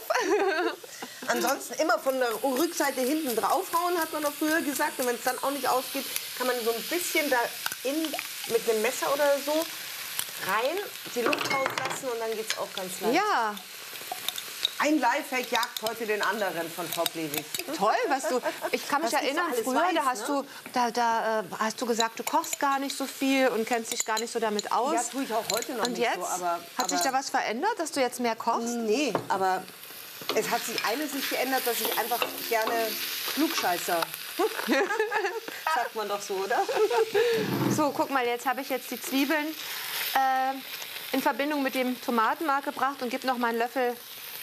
Ansonsten immer von der Rückseite hinten draufhauen, hat man noch früher gesagt. Und wenn es dann auch nicht ausgeht, kann man so ein bisschen da in, mit einem Messer oder so rein, die Luft rauslassen und dann geht es auch ganz leicht. Ja, ein Lifehack jagt heute den anderen von Top Levy. Toll, was du. Ich kann mich du erinnern, früher, weißt, da hast ne? du, da, da äh, hast du gesagt, du kochst gar nicht so viel und kennst dich gar nicht so damit aus. Ja, tue ich auch heute noch und nicht jetzt so. Aber, hat sich da was verändert, dass du jetzt mehr kochst? Nee, aber es hat sich eines nicht geändert, dass ich einfach gerne Klugscheißer. Sagt man doch so, oder? So, guck mal, jetzt habe ich jetzt die Zwiebeln in Verbindung mit dem Tomatenmark gebracht und gebe noch mal einen Löffel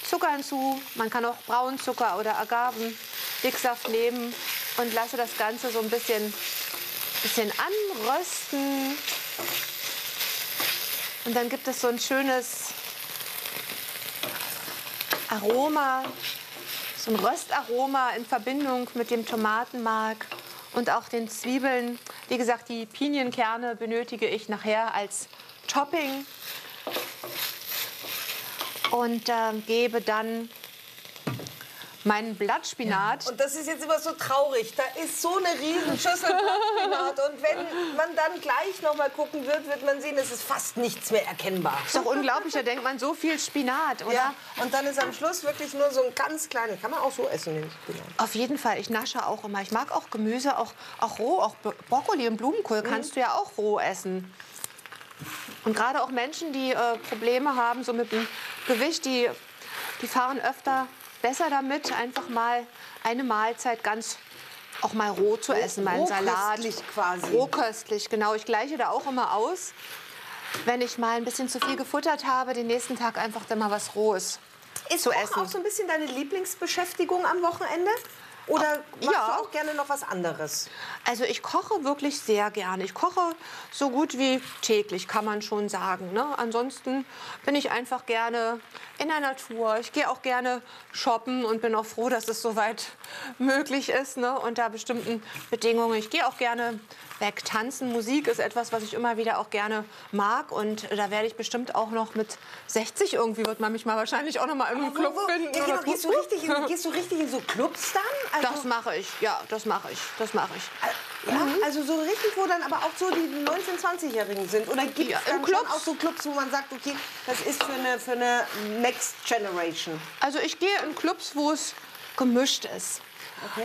Zucker hinzu. Man kann auch Braunzucker oder Agavendicksaft nehmen und lasse das Ganze so ein bisschen, bisschen anrösten. Und dann gibt es so ein schönes Aroma, so ein Röstaroma in Verbindung mit dem Tomatenmark und auch den Zwiebeln. Wie gesagt, die Pinienkerne benötige ich nachher als Topping und ähm, gebe dann meinen Blattspinat. Und das ist jetzt immer so traurig. Da ist so eine Riesenschüssel Blattspinat. Und wenn man dann gleich noch mal gucken wird, wird man sehen, es ist fast nichts mehr erkennbar. ist doch unglaublich, da denkt man so viel Spinat, oder? Ja, und dann ist am Schluss wirklich nur so ein ganz kleines. Kann man auch so essen, den Spinat. Auf jeden Fall, ich nasche auch immer. Ich mag auch Gemüse, auch, auch roh, auch Bro- Brokkoli und Blumenkohl kannst du ja auch roh essen. Und gerade auch Menschen, die äh, Probleme haben, so mit dem Gewicht, die, die fahren öfter besser damit, einfach mal eine Mahlzeit ganz auch mal roh zu essen, mal einen Salat. rohköstlich quasi. Rohköstlich, genau. Ich gleiche da auch immer aus, wenn ich mal ein bisschen zu viel gefuttert habe, den nächsten Tag einfach dann mal was Rohes Ist zu essen. auch so ein bisschen deine Lieblingsbeschäftigung am Wochenende? Oder machst ja. du auch gerne noch was anderes? Also ich koche wirklich sehr gerne. Ich koche so gut wie täglich, kann man schon sagen. Ne? Ansonsten bin ich einfach gerne in der Natur. Ich gehe auch gerne shoppen und bin auch froh, dass es soweit möglich ist, ne? unter bestimmten Bedingungen. Ich gehe auch gerne weg. Tanzen, Musik ist etwas, was ich immer wieder auch gerne mag. Und da werde ich bestimmt auch noch mit 60 irgendwie, wird man mich mal wahrscheinlich auch noch mal im Club finden. Ja, genau. gehst, du richtig in, gehst du richtig in so Clubs dann? Also, Das mache ich, ja, das mache ich, das mache ich. Ja, also so richtig, wo dann aber auch so die 19-, 20-Jährigen sind? Oder gibt es Ja, dann schon auch so Clubs, wo man sagt, okay, das ist für eine, für eine Next Generation? Also ich gehe in Clubs, wo es gemischt ist.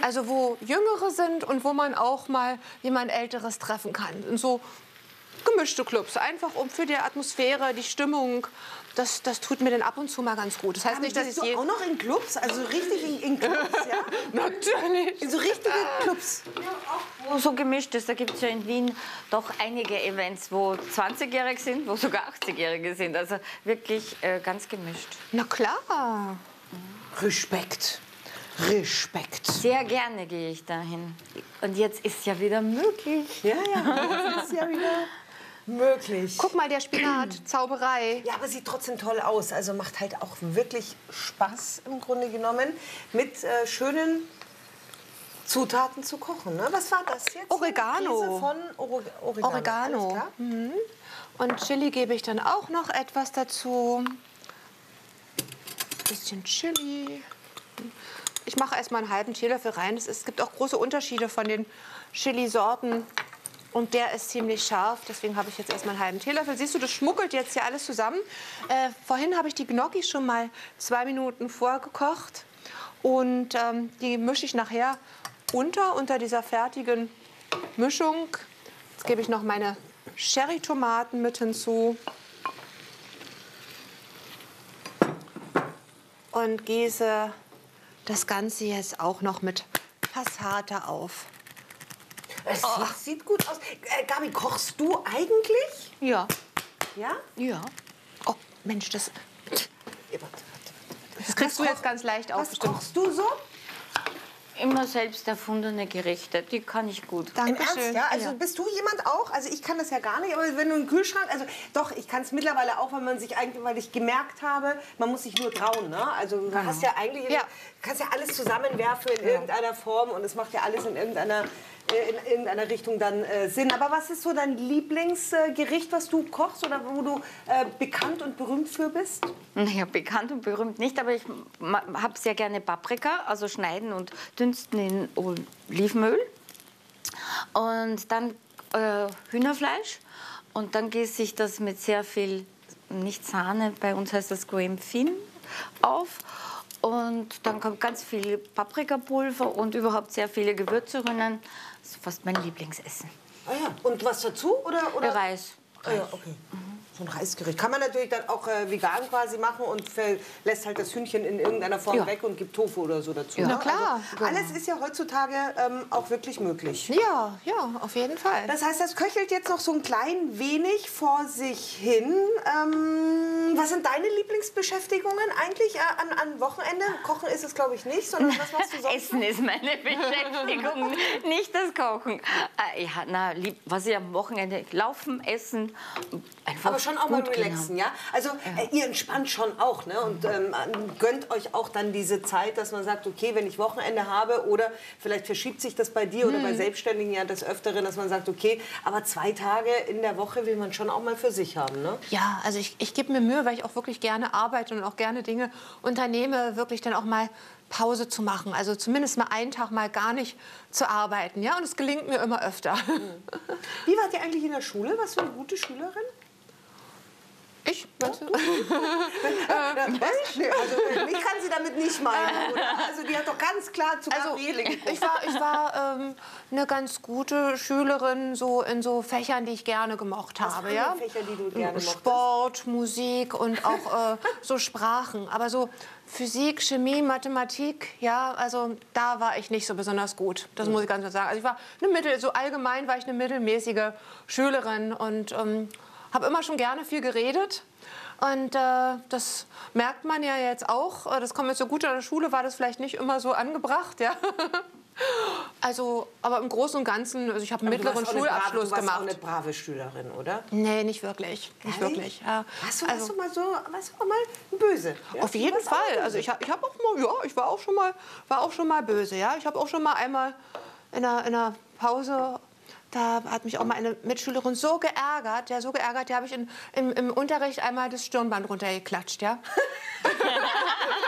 Also wo Jüngere sind und wo man auch mal jemand Älteres treffen kann. In so gemischte Clubs, einfach um für die Atmosphäre, die Stimmung, das, das tut mir dann ab und zu mal ganz gut. Das heißt nicht, dass ich du je auch noch in Clubs? Also richtig in, in Clubs, ja? natürlich In so richtige Clubs? Wo so gemischt ist, da gibt es ja in Wien doch einige Events, wo 20-Jährige sind, wo sogar 80-Jährige sind. Also wirklich äh, ganz gemischt. Na klar. Respekt. Respekt. Sehr gerne gehe ich dahin. Und jetzt ist ja wieder möglich. Ja, ja, das ist ja wieder möglich. Guck mal, der Spinat, Zauberei. Ja, aber sieht trotzdem toll aus. Also macht halt auch wirklich Spaß im Grunde genommen, mit äh, schönen Zutaten zu kochen. Ne? Was war das jetzt? Oregano. Von Ore Oregano. Oregano. Klar? Und Chili gebe ich dann auch noch etwas dazu. Bisschen Chili. Ich mache erst mal einen halben Teelöffel rein. Es gibt auch große Unterschiede von den Chili-Sorten. Und der ist ziemlich scharf, deswegen habe ich jetzt erst mal einen halben Teelöffel. Siehst du, das schmuggelt jetzt hier alles zusammen. Äh, vorhin habe ich die Gnocchi schon mal zwei Minuten vorgekocht. Und ähm, die mische ich nachher unter, unter dieser fertigen Mischung. Jetzt gebe ich noch meine Cherry-Tomaten mit hinzu. Und gieße das Ganze jetzt auch noch mit Passata auf. Es sieht, sieht gut aus. Äh, Gabi, kochst du eigentlich? Ja. Ja? Ja. Oh, Mensch, das, Ja, das kriegst du jetzt ganz leicht Was aufgestimmt. kochst du so? Immer selbst erfundene Gerichte, die kann ich gut. Dankeschön. Im Ernst, ja? Also ja. bist du jemand auch? Also ich kann das ja gar nicht, aber wenn du einen Kühlschrank, also doch, ich kann es mittlerweile auch, weil man sich eigentlich, weil ich gemerkt habe, man muss sich nur trauen, ne? Also du genau. hast ja eigentlich, ja. kannst ja alles zusammenwerfen in irgendeiner Form und es macht ja alles in irgendeiner äh, in irgendeiner Richtung dann äh, Sinn. Aber was ist so dein Lieblingsgericht, was du kochst oder wo du äh, bekannt und berühmt für bist? Naja, bekannt und berühmt nicht, aber ich habe sehr gerne Paprika, also schneiden und dünsten in Olivenöl. Und dann äh, Hühnerfleisch und dann gieße ich das mit sehr viel, nicht Sahne, bei uns heißt das Graham Finn, auf und dann kommt ganz viel Paprikapulver und überhaupt sehr viele Gewürze drinnen. Das ist fast mein Lieblingsessen. Ah ja. Und was dazu? Oder, oder? Reis. Reis. Ah ja, okay. Mhm so ein Reisgericht. Kann man natürlich dann auch äh, vegan quasi machen und lässt halt das Hühnchen in irgendeiner Form ja. weg und gibt Tofu oder so dazu. Ja, ne? klar. Also, alles ist ja heutzutage ähm, auch wirklich möglich. Ja, ja, auf jeden Fall. Das heißt, das köchelt jetzt noch so ein klein wenig vor sich hin. Ähm, was sind deine Lieblingsbeschäftigungen eigentlich äh, an, an Wochenende? Kochen ist es, glaube ich, nicht, sondern was machst du sonst? Essen ist meine Beschäftigung, nicht das Kochen. Äh, ja, na, lieb, was ich am Wochenende laufen, essen, einfach schon auch mal relaxen, genau. ja? Also ja. Äh, ihr entspannt schon auch, ne? Und ähm, gönnt euch auch dann diese Zeit, dass man sagt, okay, wenn ich Wochenende habe oder vielleicht verschiebt sich das bei dir hm. oder bei hm. Selbstständigen ja des Öfteren, dass man sagt, okay, aber zwei Tage in der Woche will man schon auch mal für sich haben, ne? Ja, also ich, ich gebe mir Mühe, weil ich auch wirklich gerne arbeite und auch gerne Dinge unternehme, wirklich dann auch mal Pause zu machen. Also zumindest mal einen Tag mal gar nicht zu arbeiten. Ja? Und es gelingt mir immer öfter. Wie wart ihr eigentlich in der Schule? Was für eine gute Schülerin? Ich? Meinst du? äh, nee, also, mich kann sie damit nicht meinen, oder? Also die hat doch ganz klar zu also, Gabriele geguckt. Ich war, ich war ähm, eine ganz gute Schülerin so in so Fächern, die ich gerne gemocht Was habe. Ja? Fächer, die du gerne Sport, Musik und auch äh, so Sprachen. Aber so Physik, Chemie, Mathematik, ja, also da war ich nicht so besonders gut. Das muss ich ganz klar sagen. Also ich war eine Mittel, so allgemein war ich eine mittelmäßige Schülerin und ähm, habe immer schon gerne viel geredet. Und äh, das merkt man ja jetzt auch. Äh, das kommt jetzt so gut an der Schule, war das vielleicht nicht immer so angebracht. Ja? Also, aber im Großen und Ganzen, also ich habe einen mittleren Schulabschluss brave, du warst gemacht. Auch eine brave Schülerin, oder? Nee, nicht wirklich. Nicht wirklich. Ja. Warst, du, also, warst du mal so, warst du auch mal böse? Ja? Auf jeden Fall. Also ich, ich habe auch mal, ja, ich war auch schon mal, war auch schon mal böse. Ja, ich habe auch schon mal einmal in einer, in einer Pause da hat mich auch mal eine Mitschülerin so geärgert, ja, so geärgert, die habe ich in, im, im Unterricht einmal das Stirnband runtergeklatscht, ja.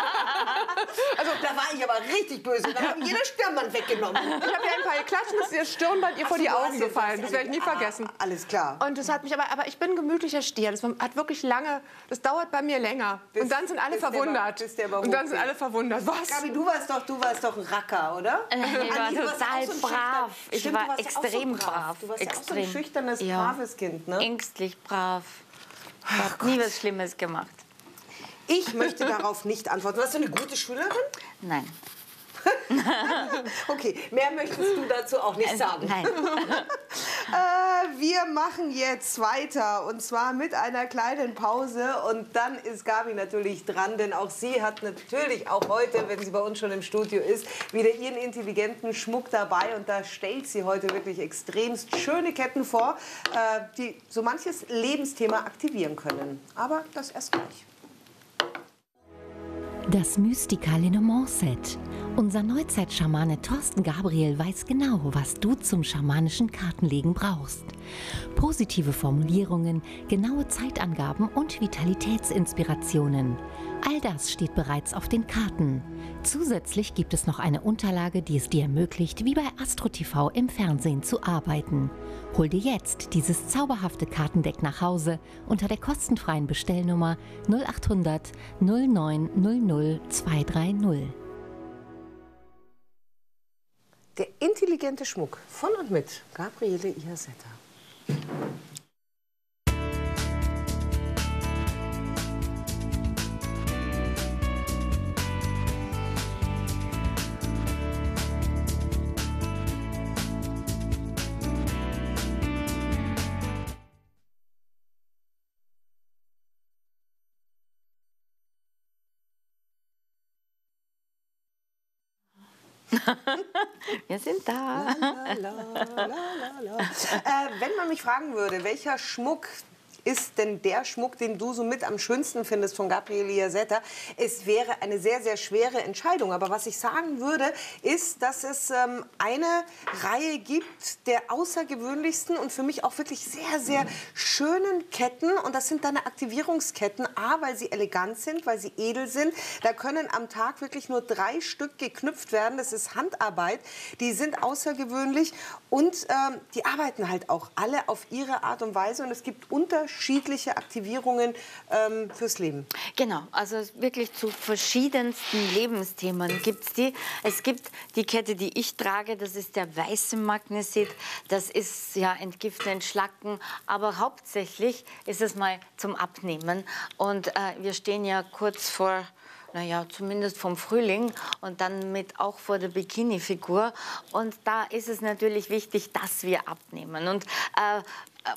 also da war ich aber richtig böse. Da haben jeder Stirnband weggenommen. Ich habe ihr ein paar geklatscht und ist ihr Stirnband ihr vor die Augen gefallen. Das werde ich nie ah, vergessen. Alles klar. Und das hat mich aber, aber ich bin ein gemütlicher Stier. Das hat wirklich lange, das dauert bei mir länger. Bis, und dann sind alle verwundert. Der, und dann sind alle verwundert. Was? Gabi, du warst doch, du warst doch ein Racker, oder? Äh, ich war total so brav. Ich Stimmt, war extrem ja so brav. brav. Du warst extrem. ja auch so ein schüchternes, braves Kind, ne? Ängstlich, brav. Ich habe nie was Schlimmes gemacht. Ich möchte darauf nicht antworten. Warst du eine gute Schülerin? Nein. okay, mehr möchtest du dazu auch nicht sagen. Nein. äh, wir machen jetzt weiter und zwar mit einer kleinen Pause und dann ist Gabi natürlich dran, denn auch sie hat natürlich auch heute, wenn sie bei uns schon im Studio ist, wieder ihren intelligenten Schmuck dabei und da stellt sie heute wirklich extremst schöne Ketten vor, äh, die so manches Lebensthema aktivieren können. Aber das erst gleich. Das Mystika Lenormand Set. Unser Neuzeitschamane Thorsten Gabriel weiß genau, was du zum schamanischen Kartenlegen brauchst. Positive Formulierungen, genaue Zeitangaben und Vitalitätsinspirationen. All das steht bereits auf den Karten. Zusätzlich gibt es noch eine Unterlage, die es dir ermöglicht, wie bei Astro TV im Fernsehen zu arbeiten. Hol dir jetzt dieses zauberhafte Kartendeck nach Hause unter der kostenfreien Bestellnummer 0800 0900 230. Der intelligente Schmuck von und mit Gabriele Iasetta. Wir sind da. La, la, la, äh, wenn man mich fragen würde, welcher Schmuck ist denn der Schmuck, den du so mit am schönsten findest von Gabriele Iasetta? Es wäre eine sehr, sehr schwere Entscheidung. Aber was ich sagen würde, ist, dass es ähm, eine Reihe gibt der außergewöhnlichsten und für mich auch wirklich sehr, sehr schönen Ketten. Und das sind deine Aktivierungsketten. A, weil sie elegant sind, weil sie edel sind. Da können am Tag wirklich nur drei Stück geknüpft werden. Das ist Handarbeit. Die sind außergewöhnlich und ähm, die arbeiten halt auch alle auf ihre Art und Weise. Und es gibt Unterschiede unterschiedliche Aktivierungen ähm, fürs Leben. Genau, also wirklich zu verschiedensten Lebensthemen gibt es die. Es gibt die Kette, die ich trage, das ist der weiße Magnesit. Das ist ja entgiften, entschlacken, aber hauptsächlich ist es mal zum Abnehmen. Und äh, wir stehen ja kurz vor naja, zumindest vom Frühling und dann mit auch vor der Bikini-Figur. Und da ist es natürlich wichtig, dass wir abnehmen. Und äh, äh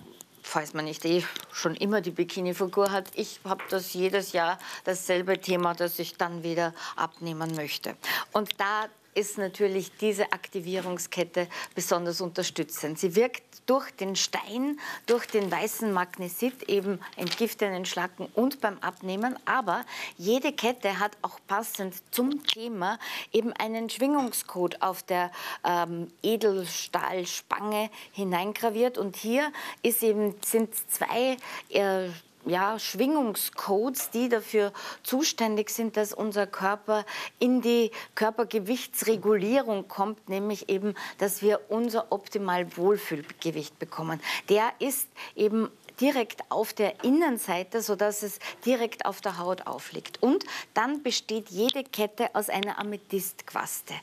falls man nicht eh schon immer die Bikini-Figur hat, ich habe das jedes Jahr dasselbe Thema, das ich dann wieder abnehmen möchte. Und da ist natürlich diese Aktivierungskette besonders unterstützend. Sie wirkt durch den Stein, durch den weißen Magnesit eben entgiften, entschlacken und beim Abnehmen. Aber jede Kette hat auch passend zum Thema eben einen Schwingungscode auf der ähm, Edelstahlspange hineingraviert. Und hier ist eben, sind zwei äh, ja, Schwingungscodes, die dafür zuständig sind, dass unser Körper in die Körpergewichtsregulierung kommt, nämlich eben, dass wir unser optimal Wohlfühlgewicht bekommen. Der ist eben direkt auf der Innenseite, sodass es direkt auf der Haut aufliegt. Und dann besteht jede Kette aus einer Amethystquaste.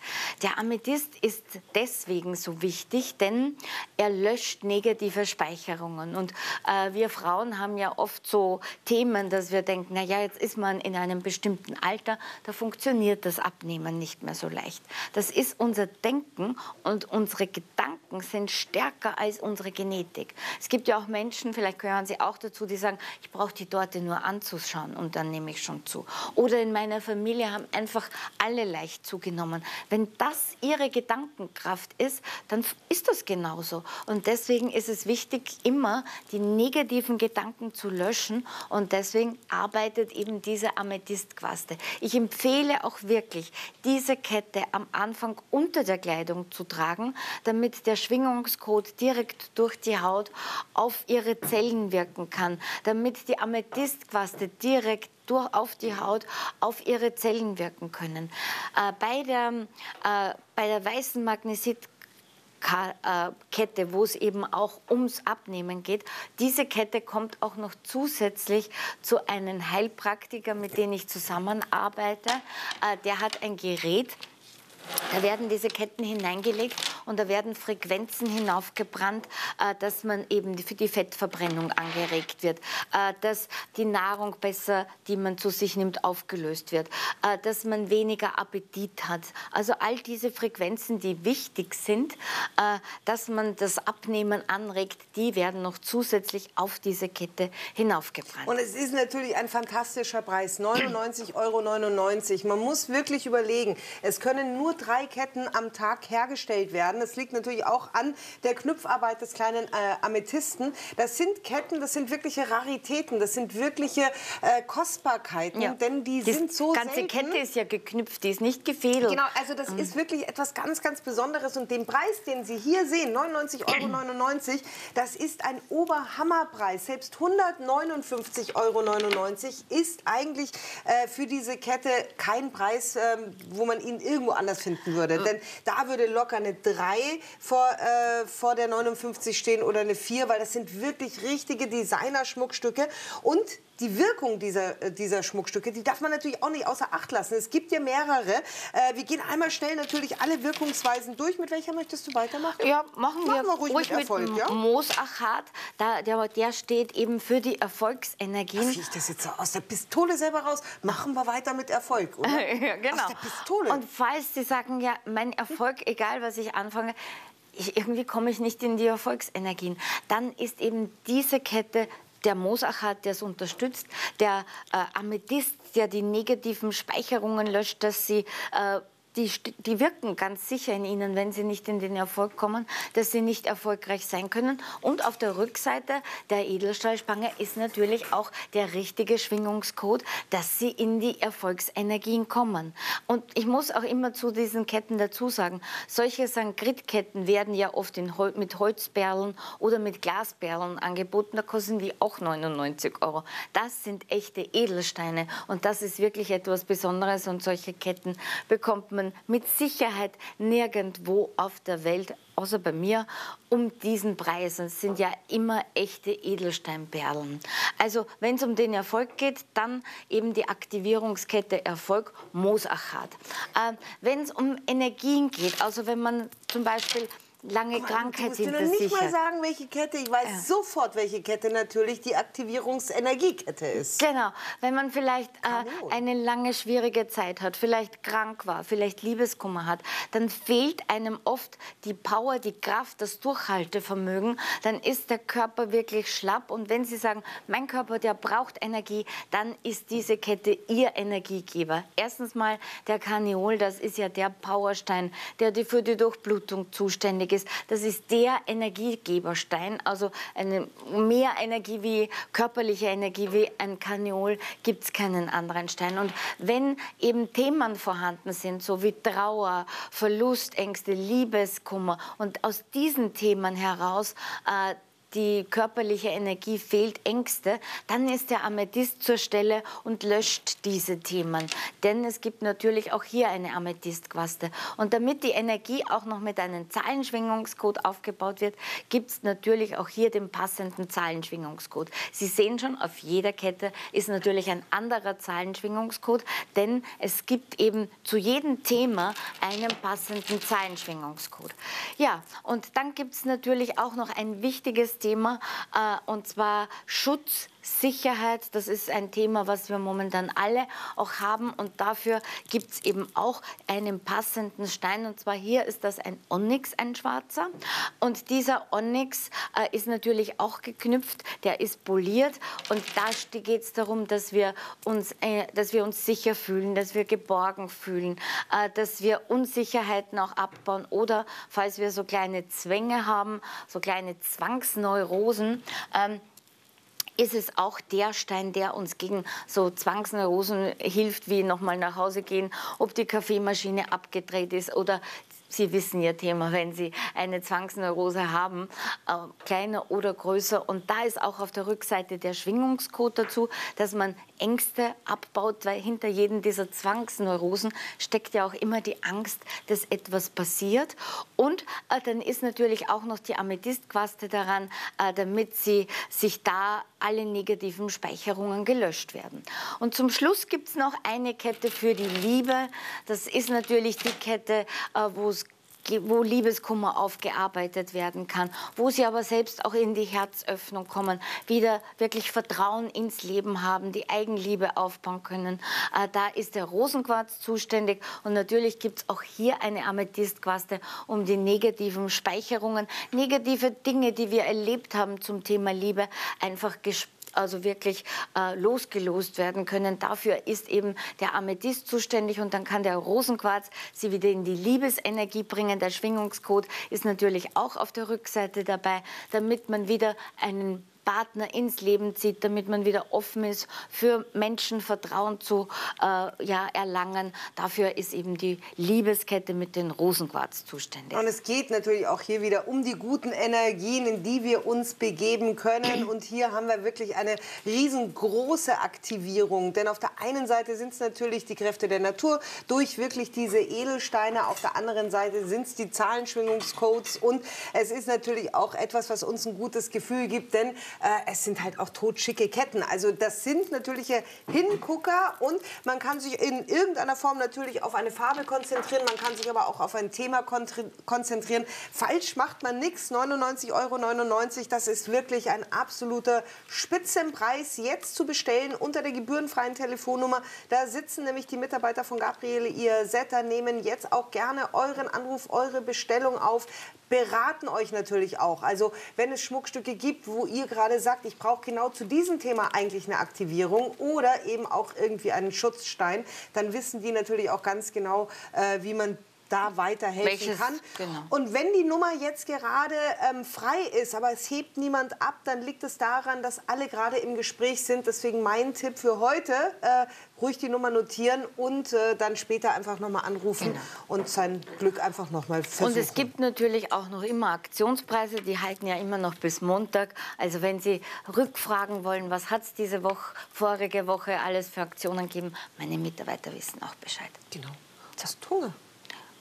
Der Amethyst ist deswegen so wichtig, denn er löscht negative Speicherungen. Und äh, wir Frauen haben ja oft so Themen, dass wir denken, na ja, jetzt ist man in einem bestimmten Alter, da funktioniert das Abnehmen nicht mehr so leicht. Das ist unser Denken und unsere Gedanken sind stärker als unsere Genetik. Es gibt ja auch Menschen, vielleicht gehören Sie auch dazu, die sagen, ich brauche die Torte nur anzuschauen und dann nehme ich schon zu. Oder in meiner Familie haben einfach alle leicht zugenommen. Wenn das Ihre Gedankenkraft ist, dann ist das genauso. Und deswegen ist es wichtig, immer die negativen Gedanken zu löschen und deswegen arbeitet eben diese Amethystquaste. Ich empfehle auch wirklich, diese Kette am Anfang unter der Kleidung zu tragen, damit der Schwingungscode direkt durch die Haut auf Ihre Zellen einwirken kann, damit die Amethystquaste direkt durch auf die Haut auf ihre Zellen wirken können. Äh, bei, der, äh, bei der weißen Magnesit äh, Kette, wo es eben auch ums Abnehmen geht. Diese Kette kommt auch noch zusätzlich zu einem Heilpraktiker, mit dem ich zusammenarbeite. Äh, der hat ein Gerät, da werden diese Ketten hineingelegt und da werden Frequenzen hinaufgebrannt, äh, dass man eben für die Fettverbrennung angeregt wird, äh, dass die Nahrung besser, die man zu sich nimmt, aufgelöst wird, äh, dass man weniger Appetit hat. Also all diese Frequenzen, die wichtig sind, dass man das Abnehmen anregt, die werden noch zusätzlich auf diese Kette hinaufgebrannt. Und es ist natürlich ein fantastischer Preis, 99,99 Euro. Man muss wirklich überlegen, es können nur drei Ketten am Tag hergestellt werden. Das liegt natürlich auch an der Knüpfarbeit des kleinen äh, Amethysten. Das sind Ketten, das sind wirkliche Raritäten, das sind wirkliche äh, Kostbarkeiten, ja. denn die das sind so ganze selten. Kette ist ja geknüpft, die ist nicht gefädelt. Genau, also das mhm. ist wirklich etwas ganz, ganz Besonderes und den Preis, den Sie hier sehen, 99,99 Euro, das ist ein Oberhammerpreis. Selbst 159,99 Euro ist eigentlich äh, für diese Kette kein Preis, ähm, wo man ihn irgendwo anders finden würde. Denn da würde locker eine 3 vor, äh, vor der 59 stehen oder eine 4, weil das sind wirklich richtige Designerschmuckstücke. Und die Wirkung dieser, äh, dieser Schmuckstücke, die darf man natürlich auch nicht außer Acht lassen. Es gibt ja mehrere. Äh, wir gehen einmal schnell natürlich alle Wirkungsweisen durch. Mit welcher möchtest du weitermachen? Ja, machen wir, machen wir ruhig, ruhig, mit Erfolg. Mit ja? Moosachat, da, der, der steht eben für die Erfolgsenergien. Wie ich das jetzt so aus der Pistole selber raus? Machen wir weiter mit Erfolg, oder? ja, genau. Aus der Pistole. Und falls Sie sagen, ja, mein Erfolg, egal was ich anfange, ich, irgendwie komme ich nicht in die Erfolgsenergien, dann ist eben diese Kette der Moosachat, der es unterstützt, der äh, Amethyst, der die negativen Speicherungen löscht, dass sie äh, die, die wirken ganz sicher in ihnen, wenn sie nicht in den Erfolg kommen, dass sie nicht erfolgreich sein können. Und auf der Rückseite der Edelstahlspange ist natürlich auch der richtige Schwingungscode, dass sie in die Erfolgsenergien kommen. Und ich muss auch immer zu diesen Ketten dazu sagen, solche Sangrit-Ketten werden ja oft Hol mit Holzperlen oder mit Glasperlen angeboten. Da kosten die auch 99 Euro. Das sind echte Edelsteine und das ist wirklich etwas Besonderes und solche Ketten bekommt man mit Sicherheit nirgendwo auf der Welt außer bei mir, um diesen Preis. Es sind ja immer echte Edelsteinperlen. Also wenn es um den Erfolg geht, dann eben die Aktivierungskette Erfolg Moosachat. Äh, wenn es um Energien geht, also wenn man zum Beispiel lange Mal, Krankheit hinter sich. Ich nicht mal sagen, welche Kette. Ich weiß ja. sofort, welche Kette natürlich die Aktivierungsenergiekette ist. Genau. Wenn man vielleicht äh, eine lange schwierige Zeit hat, vielleicht krank war, vielleicht Liebeskummer hat, dann fehlt einem oft die Power, die Kraft, das Durchhaltevermögen. Dann ist der Körper wirklich schlapp. Und wenn Sie sagen, mein Körper, der braucht Energie, dann ist diese Kette Ihr Energiegeber. Erstens mal der Karneol, das ist ja der Powerstein, der für die Durchblutung zuständig ist ist, das ist der Energiegeberstein, also eine, mehr Energie wie körperliche Energie wie ein Karneol gibt es keinen anderen Stein. Und wenn eben Themen vorhanden sind, so wie Trauer, Verlust, Ängste, Liebeskummer und aus diesen Themen heraus äh, die körperliche Energie fehlt, Ängste, dann ist der Amethyst zur Stelle und löscht diese Themen. Denn es gibt natürlich auch hier eine Amethystquaste. Und damit die Energie auch noch mit einem Zahlenschwingungscode aufgebaut wird, gibt es natürlich auch hier den passenden Zahlenschwingungscode. Sie sehen schon, auf jeder Kette ist natürlich ein anderer Zahlenschwingungscode, denn es gibt eben zu jedem Thema einen passenden Zahlenschwingungscode. Ja, und dann gibt es natürlich auch noch ein wichtiges Thema, äh, und zwar Schutz Sicherheit, das ist ein Thema, was wir momentan alle auch haben. Und dafür gibt es eben auch einen passenden Stein. Und zwar hier ist das ein Onyx, ein schwarzer. Und dieser Onyx äh, ist natürlich auch geknüpft, der ist poliert. Und da geht es darum, dass wir, uns, äh, dass wir uns sicher fühlen, dass wir geborgen fühlen, äh, dass wir Unsicherheiten auch abbauen. Oder falls wir so kleine Zwänge haben, so kleine Zwangsneurosen, ähm, ist es auch der Stein, der uns gegen so Zwangsneurosen hilft, wie nochmal nach Hause gehen, ob die Kaffeemaschine abgedreht ist oder Sie wissen Ihr Thema, wenn Sie eine Zwangsneurose haben, äh, kleiner oder größer. Und da ist auch auf der Rückseite der Schwingungscode dazu, dass man Ängste abbaut, weil hinter jedem dieser Zwangsneurosen steckt ja auch immer die Angst, dass etwas passiert. Und äh, dann ist natürlich auch noch die Amethystquaste daran, äh, damit sie sich da alle negativen Speicherungen gelöscht werden. Und zum Schluss gibt es noch eine Kette für die Liebe. Das ist natürlich die Kette, äh, wo es wo Liebeskummer aufgearbeitet werden kann, wo sie aber selbst auch in die Herzöffnung kommen, wieder wirklich Vertrauen ins Leben haben, die Eigenliebe aufbauen können. Äh, da ist der Rosenquarz zuständig und natürlich gibt es auch hier eine Amethystquaste, um die negativen Speicherungen, negative Dinge, die wir erlebt haben zum Thema Liebe, einfach gespeichert also wirklich äh, losgelost werden können. Dafür ist eben der Amethyst zuständig und dann kann der Rosenquarz sie wieder in die Liebesenergie bringen. Der Schwingungscode ist natürlich auch auf der Rückseite dabei, damit man wieder einen Partner ins Leben zieht, damit man wieder offen ist für Menschen Vertrauen zu äh, ja, erlangen. Dafür ist eben die Liebeskette mit den Rosenquarz zuständig. Und es geht natürlich auch hier wieder um die guten Energien, in die wir uns begeben können. Und hier haben wir wirklich eine riesengroße Aktivierung. Denn auf der einen Seite sind es natürlich die Kräfte der Natur durch wirklich diese Edelsteine. Auf der anderen Seite sind es die Zahlenschwingungscodes. Und es ist natürlich auch etwas, was uns ein gutes Gefühl gibt. Denn es sind halt auch totschicke Ketten. Also das sind natürliche Hingucker und man kann sich in irgendeiner Form natürlich auf eine Farbe konzentrieren, man kann sich aber auch auf ein Thema konzentrieren. Falsch macht man nichts, 99,99 Euro, das ist wirklich ein absoluter Spitzenpreis. Jetzt zu bestellen unter der gebührenfreien Telefonnummer. Da sitzen nämlich die Mitarbeiter von Gabriele Ihr Setter, nehmen jetzt auch gerne euren Anruf, eure Bestellung auf beraten euch natürlich auch. Also wenn es Schmuckstücke gibt, wo ihr gerade sagt, ich brauche genau zu diesem Thema eigentlich eine Aktivierung oder eben auch irgendwie einen Schutzstein, dann wissen die natürlich auch ganz genau, äh, wie man da weiterhelfen Welches, kann. genau. Und wenn die Nummer jetzt gerade ähm, frei ist, aber es hebt niemand ab, dann liegt es daran, dass alle gerade im Gespräch sind. Deswegen mein Tipp für heute, äh, ruhig die Nummer notieren und äh, dann später einfach nochmal anrufen Genau. und sein Glück einfach nochmal versuchen. Und es gibt natürlich auch noch immer Aktionspreise, die halten ja immer noch bis Montag. Also wenn Sie rückfragen wollen, was hat es diese Woche, vorige Woche alles für Aktionen gegeben, meine Mitarbeiter wissen auch Bescheid. Genau. Das ist Hunger.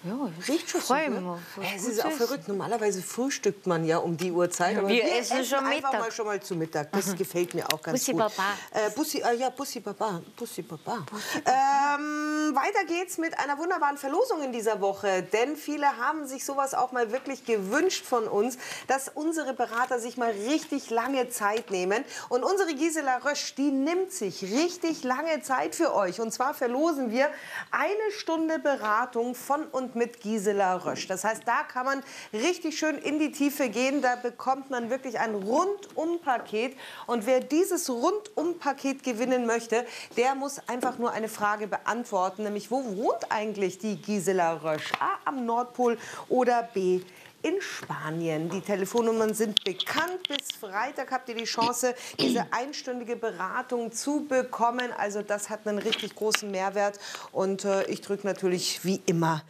Ja, Riecht schon freu so, ne? Ja, Es ist auch verrückt. Normalerweise frühstückt man ja um die Uhrzeit. Aber wir wir essen schon einfach Mittag. mal schon mal zu Mittag. Das gefällt mir auch ganz Bussi gut. Baba. Äh, Bussi, ah, ja, Bussi Baba. Bussi Baba. Ähm, weiter geht's mit einer wunderbaren Verlosung in dieser Woche. Denn viele haben sich sowas auch mal wirklich gewünscht von uns, dass unsere Berater sich mal richtig lange Zeit nehmen. Und unsere Gisela Rösch, die nimmt sich richtig lange Zeit für euch. Und zwar verlosen wir eine Stunde Beratung von und mit Gisela Rösch. Das heißt, da kann man richtig schön in die Tiefe gehen. Da bekommt man wirklich ein Rundum-Paket. Und wer dieses Rundum-Paket gewinnen möchte, der muss einfach nur eine Frage beantworten, nämlich wo wohnt eigentlich die Gisela Rösch? A am Nordpol oder B in Spanien. Die Telefonnummern sind bekannt. Bis Freitag habt ihr die Chance, diese einstündige Beratung zu bekommen. Also das hat einen richtig großen Mehrwert. Und äh, ich drücke natürlich wie immer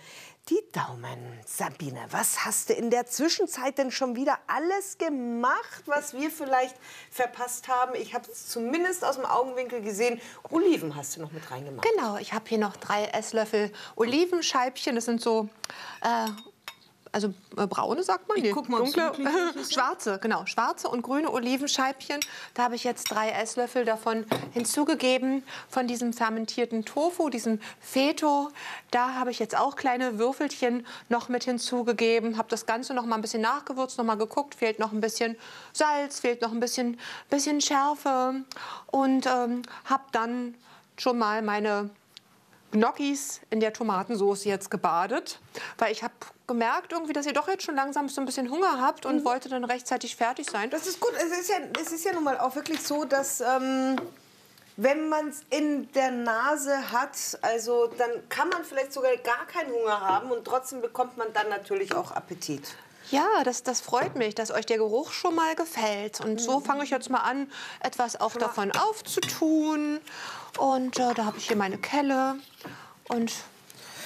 die Daumen. Sabine, was hast du in der Zwischenzeit denn schon wieder alles gemacht, was wir vielleicht verpasst haben? Ich habe es zumindest aus dem Augenwinkel gesehen. Oliven hast du noch mit reingemacht. Genau, ich habe hier noch drei Esslöffel Olivenscheibchen. Das sind so, äh, also äh, braune sagt man. Ich Nee, guck mal, dunkle, ist. schwarze, genau, schwarze und grüne Olivenscheibchen. Da habe ich jetzt drei Esslöffel davon hinzugegeben von diesem fermentierten Tofu, diesem Feto. Da habe ich jetzt auch kleine Würfelchen noch mit hinzugegeben. Habe das Ganze noch mal ein bisschen nachgewürzt, noch mal geguckt. Fehlt noch ein bisschen Salz, fehlt noch ein bisschen, bisschen Schärfe und ähm, habe dann schon mal meine Gnocchis in der Tomatensauce jetzt gebadet, weil ich habe gemerkt irgendwie, dass ihr doch jetzt schon langsam so ein bisschen Hunger habt und wollte dann rechtzeitig fertig sein. Das ist gut. Es ist ja, es ist ja nun mal auch wirklich so, dass ähm, wenn man es in der Nase hat, also dann kann man vielleicht sogar gar keinen Hunger haben und trotzdem bekommt man dann natürlich auch Appetit. Ja, das, das freut mich, dass euch der Geruch schon mal gefällt. Und so fange ich jetzt mal an, etwas auch davon aufzutun. Und äh, da habe ich hier meine Kelle und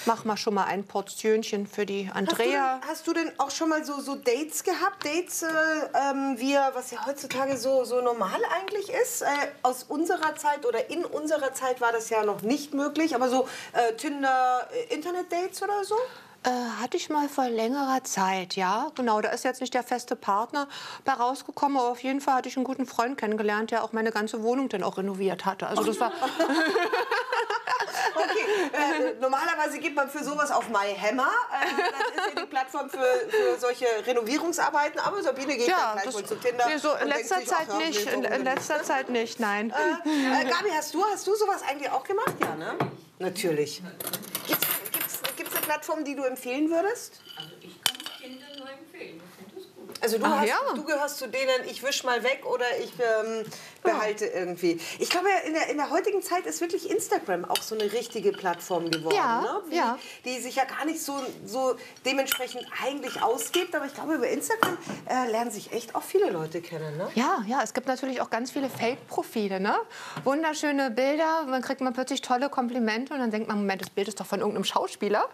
mach mal schon mal ein Portionchen für die Hast du, Andrea. denn, hast du denn auch schon mal so, so Dates gehabt? Dates, äh, ähm, wir, was ja heutzutage so, so normal eigentlich ist. Äh, aus unserer Zeit oder in unserer Zeit war das ja noch nicht möglich. Aber so äh, Tinder, äh, Internet-Dates oder so? Äh, hatte ich mal vor längerer Zeit, ja. Genau, da ist jetzt nicht der feste Partner bei rausgekommen, aber auf jeden Fall hatte ich einen guten Freund kennengelernt, der auch meine ganze Wohnung dann auch renoviert hatte. Also das war Okay, äh, normalerweise geht man für sowas auf MyHammer. Äh, das ist ja die Plattform für, für solche Renovierungsarbeiten. Aber Sabine geht dann ja, gleich das, mal zu Tinder. nee, so in letzter sich, ach Zeit ja, nee, nicht, in, in letzter Zeit nicht, nein. Äh, Gabi, hast du, hast du sowas eigentlich auch gemacht? Ja, ne? Natürlich. Gibt's, gibt's eine Plattform, die du empfehlen würdest? Also ich kann Kinder nur empfehlen. Ich finde das gut. Also du, Ach hast, ja. du gehörst zu denen, ich wisch mal weg oder ich ähm, behalte irgendwie. Ich glaube, in der, in der heutigen Zeit ist wirklich Instagram auch so eine richtige Plattform geworden. Ja, ne? Wie, ja. Die sich ja gar nicht so, so dementsprechend eigentlich ausgibt. Aber ich glaube, über Instagram äh, lernen sich echt auch viele Leute kennen. Ne? Ja, ja, es gibt natürlich auch ganz viele Fake-Profile, ne? Wunderschöne Bilder, man kriegt man plötzlich tolle Komplimente und dann denkt man, Moment, das Bild ist doch von irgendeinem Schauspieler.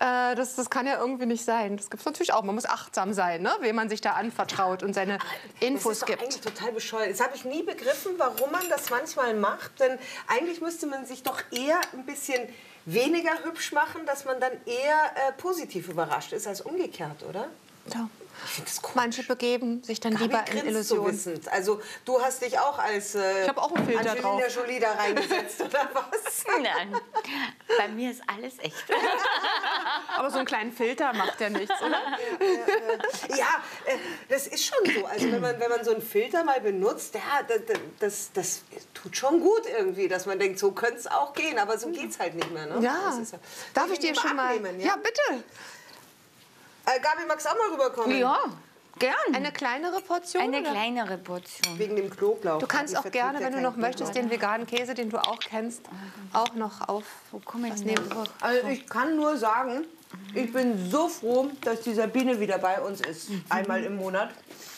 Äh, das, das kann ja irgendwie nicht sein. Das gibt es natürlich auch. Man muss achtsam sein, ne? wem man sich da anvertraut und seine Infos das ist gibt. eigentlich total bescheuert. Das habe ich nie begriffen, warum man das manchmal macht. Denn eigentlich müsste man sich doch eher ein bisschen weniger hübsch machen, dass man dann eher äh, positiv überrascht ist als umgekehrt, oder? Ja. Manche begeben sich dann Gabi lieber in so Illusionen. wissend. Also du hast dich auch als äh, Ich auch einen Filter Angelina drauf. Jolie da reingesetzt, oder was? Nein, bei mir ist alles echt. Aber so einen kleinen Filter macht ja nichts, oder? Ja, äh, das ist schon so. Also wenn man, wenn man so einen Filter mal benutzt, ja, das, das, das tut schon gut irgendwie, dass man denkt, so könnte es auch gehen. Aber so geht es halt nicht mehr. Ne? Ja. Das ist Darf ich dir schon mal... abnehmen, ja, bitte. Äh, Gabi, magst du auch mal rüberkommen? Ja, gern. Eine kleinere Portion? Eine oder? kleinere Portion. Wegen dem Knoblauch. Du kannst auch gerne, wenn du noch möchtest, den veganen Käse, den du auch kennst, auch noch auf. Wo komme ich nehmen. Also ich kann nur sagen, ich bin so froh, dass die Sabine wieder bei uns ist. Einmal im Monat.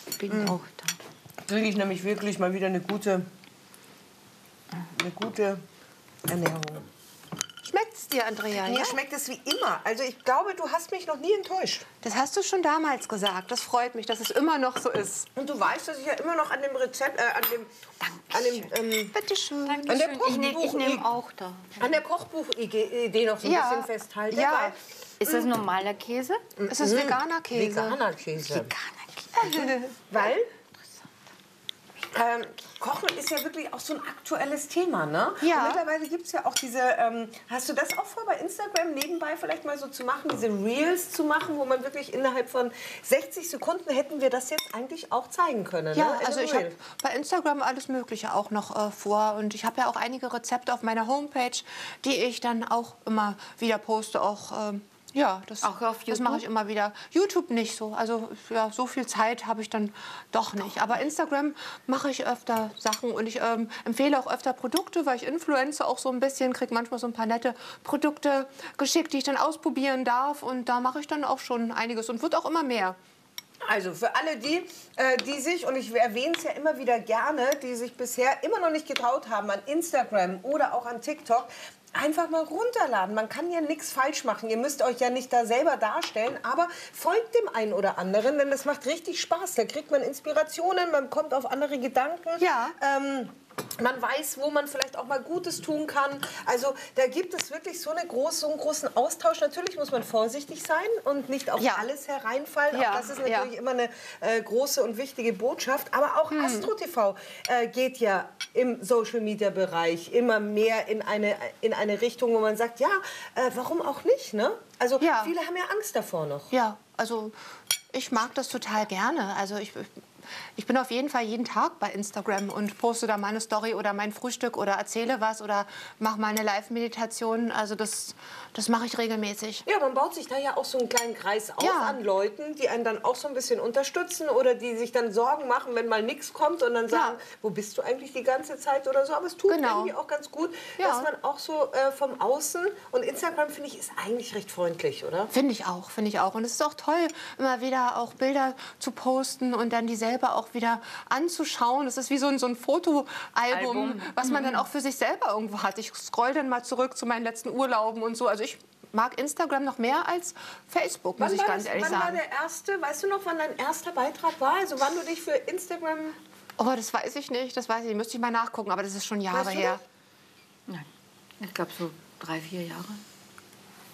Ich bin auch da. Kriege ich nämlich wirklich mal wieder eine gute, eine gute Ernährung. Schmeckt es dir, Andrea? Mir Ja? schmeckt es wie immer. Also ich glaube, du hast mich noch nie enttäuscht. Das hast du schon damals gesagt. Das freut mich, dass es immer noch so ist. Und du weißt, dass ich ja immer noch an dem Rezept, äh, an dem, an dem, ähm, Bitte schön. an der Ich nehme nehm auch da. an der Kochbuchidee noch so ein Ja. bisschen festhalte. Ja. Ist das normaler Käse? Es ist veganer Käse. Veganer Käse. Veganer Käse. Weil ähm, Kochen ist ja wirklich auch so ein aktuelles Thema, ne? Ja. Und mittlerweile gibt es ja auch diese, ähm, hast du das auch vor bei Instagram nebenbei vielleicht mal so zu machen, diese Reels zu machen, wo man wirklich innerhalb von 60 Sekunden hätten wir das jetzt eigentlich auch zeigen können. Ja, ne? Also ich habe bei Instagram alles Mögliche auch noch äh, vor und ich habe ja auch einige Rezepte auf meiner Homepage, die ich dann auch immer wieder poste, auch ähm, ja, das, Auch auf das mache YouTube? ich immer wieder. YouTube nicht so, also ja, so viel Zeit habe ich dann doch nicht. Aber Instagram mache ich öfter Sachen und ich ähm, empfehle auch öfter Produkte, weil ich influenze auch so ein bisschen, kriege manchmal so ein paar nette Produkte geschickt, die ich dann ausprobieren darf und da mache ich dann auch schon einiges und wird auch immer mehr. Also für alle die, äh, die sich, und ich erwähne es ja immer wieder gerne, die sich bisher immer noch nicht getraut haben an Instagram oder auch an TikTok, einfach mal runterladen. Man kann ja nichts falsch machen. Ihr müsst euch ja nicht da selber darstellen, aber folgt dem einen oder anderen, denn das macht richtig Spaß. Da kriegt man Inspirationen, man kommt auf andere Gedanken. Ja. Ähm, man weiß, wo man vielleicht auch mal Gutes tun kann. Also da gibt es wirklich so, eine groß, so einen großen Austausch. Natürlich muss man vorsichtig sein und nicht auf Ja. alles hereinfallen. Ja, Auch das ist ja. natürlich immer eine äh, große und wichtige Botschaft. Aber auch Hm. Astro TV äh, geht ja im Social Media Bereich immer mehr in eine, in eine Richtung, wo man sagt, ja, äh, warum auch nicht? Ne? Also Ja. viele haben ja Angst davor noch. Ja, also ich mag das total gerne. Also ich, ich bin auf jeden Fall jeden Tag bei Instagram und poste da meine Story oder mein Frühstück oder erzähle was oder mache mal eine Live-Meditation. Also das, das mache ich regelmäßig. Ja, man baut sich da ja auch so einen kleinen Kreis auf Ja. an Leuten, die einen dann auch so ein bisschen unterstützen oder die sich dann Sorgen machen, wenn mal nichts kommt und dann sagen, wo bist du eigentlich die ganze Zeit oder so. Aber es tut Genau. irgendwie auch ganz gut, Ja. dass man auch so äh, vom Außen und Instagram, finde ich, ist eigentlich recht freundlich, oder? Finde ich auch, finde ich auch. Und es ist auch toll, immer wieder auch Bilder zu posten und dann die selber auch wieder anzuschauen. Es ist wie so ein, so ein Fotoalbum, Album. was man dann auch für sich selber irgendwo hat. Ich scroll dann mal zurück zu meinen letzten Urlauben und so. Also ich mag Instagram noch mehr als Facebook, muss ich war ganz das- ehrlich wann war sagen. der erste, weißt du noch, wann dein erster Beitrag war? Also wann du dich für Instagram... Oh, das weiß ich nicht, das weiß ich nicht. Müsste ich mal nachgucken, aber das ist schon Jahre Weißt du her. Nein. Ich glaube so drei, vier Jahre.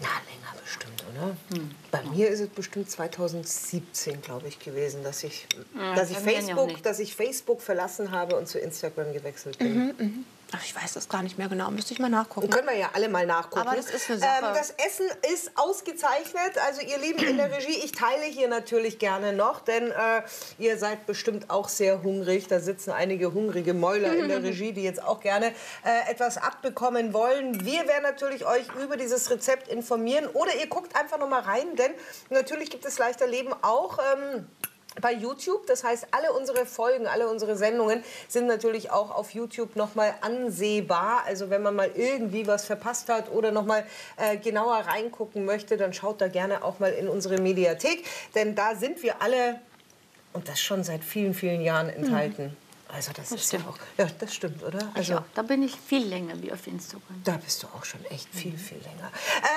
Na, länger bestimmt, oder? Bei mir ist es bestimmt 2017, glaube ich, gewesen, dass ich, dass, ich Facebook, dass ich Facebook verlassen habe und zu Instagram gewechselt bin. Ach, ich weiß das gar nicht mehr genau, müsste ich mal nachgucken. Können wir ja alle mal nachgucken. Aber das ist eine Sache. Ähm, das Essen ist ausgezeichnet. Also ihr Lieben in der Regie, ich teile hier natürlich gerne noch, denn äh, ihr seid bestimmt auch sehr hungrig. Da sitzen einige hungrige Mäuler in der Regie, die jetzt auch gerne äh, etwas abbekommen wollen. Wir werden natürlich euch über dieses Rezept informieren oder ihr guckt einfach noch mal rein, denn natürlich gibt es leichter Leben auch. Ähm, bei YouTube. Das heißt, alle unsere Folgen, alle unsere Sendungen sind natürlich auch auf YouTube nochmal ansehbar. Also wenn man mal irgendwie was verpasst hat oder nochmal äh, genauer reingucken möchte, dann schaut da gerne auch mal in unsere Mediathek. Denn da sind wir alle, und das schon seit vielen, vielen Jahren enthalten. Also das, ist ja stimmt. auch, ja, das stimmt, oder? Also Ja, da bin ich viel länger wie auf Instagram. da bist du auch schon echt viel, viel länger.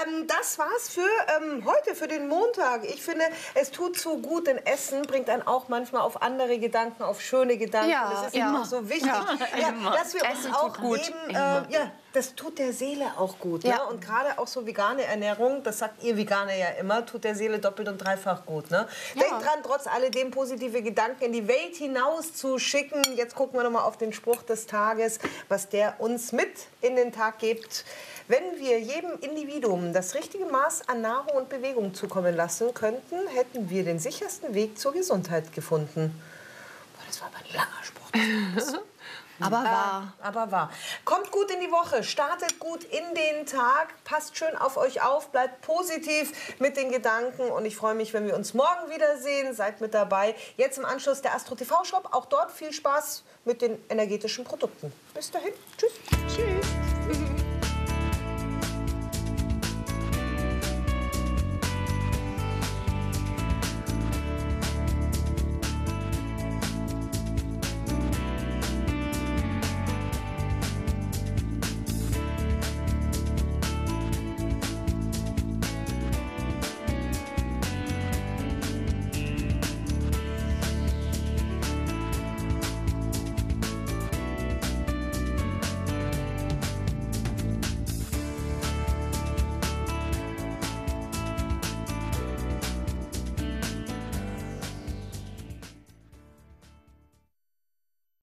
Ähm, das war's für ähm, heute, für den Montag. Ich finde, es tut so gut, denn Essen bringt einen auch manchmal auf andere Gedanken, auf schöne Gedanken. Ja, das ist ja immer. so wichtig, ja, immer. dass wir Essen uns auch gut. geben. Äh, ja, das tut der Seele auch gut. Ne? Ja. Und gerade auch so vegane Ernährung, das sagt ihr Veganer ja immer, tut der Seele doppelt und dreifach gut. Ne? Denkt dran, trotz alledem positive Gedanken in die Welt hinaus zu schicken. Jetzt gucken wir noch mal auf den Spruch des Tages, was der uns mit in den Tag gibt. Wenn wir jedem Individuum das richtige Maß an Nahrung und Bewegung zukommen lassen könnten, hätten wir den sichersten Weg zur Gesundheit gefunden. Boah, das war aber ein langer Spruch. Aber wahr. Äh, aber wahr. Kommt gut in die Woche, startet gut in den Tag, passt schön auf euch auf, bleibt positiv mit den Gedanken und ich freue mich, wenn wir uns morgen wiedersehen. Seid mit dabei. Jetzt im Anschluss der Astro TV Shop. Auch dort viel Spaß mit den energetischen Produkten. Bis dahin. Tschüss. Tschüss.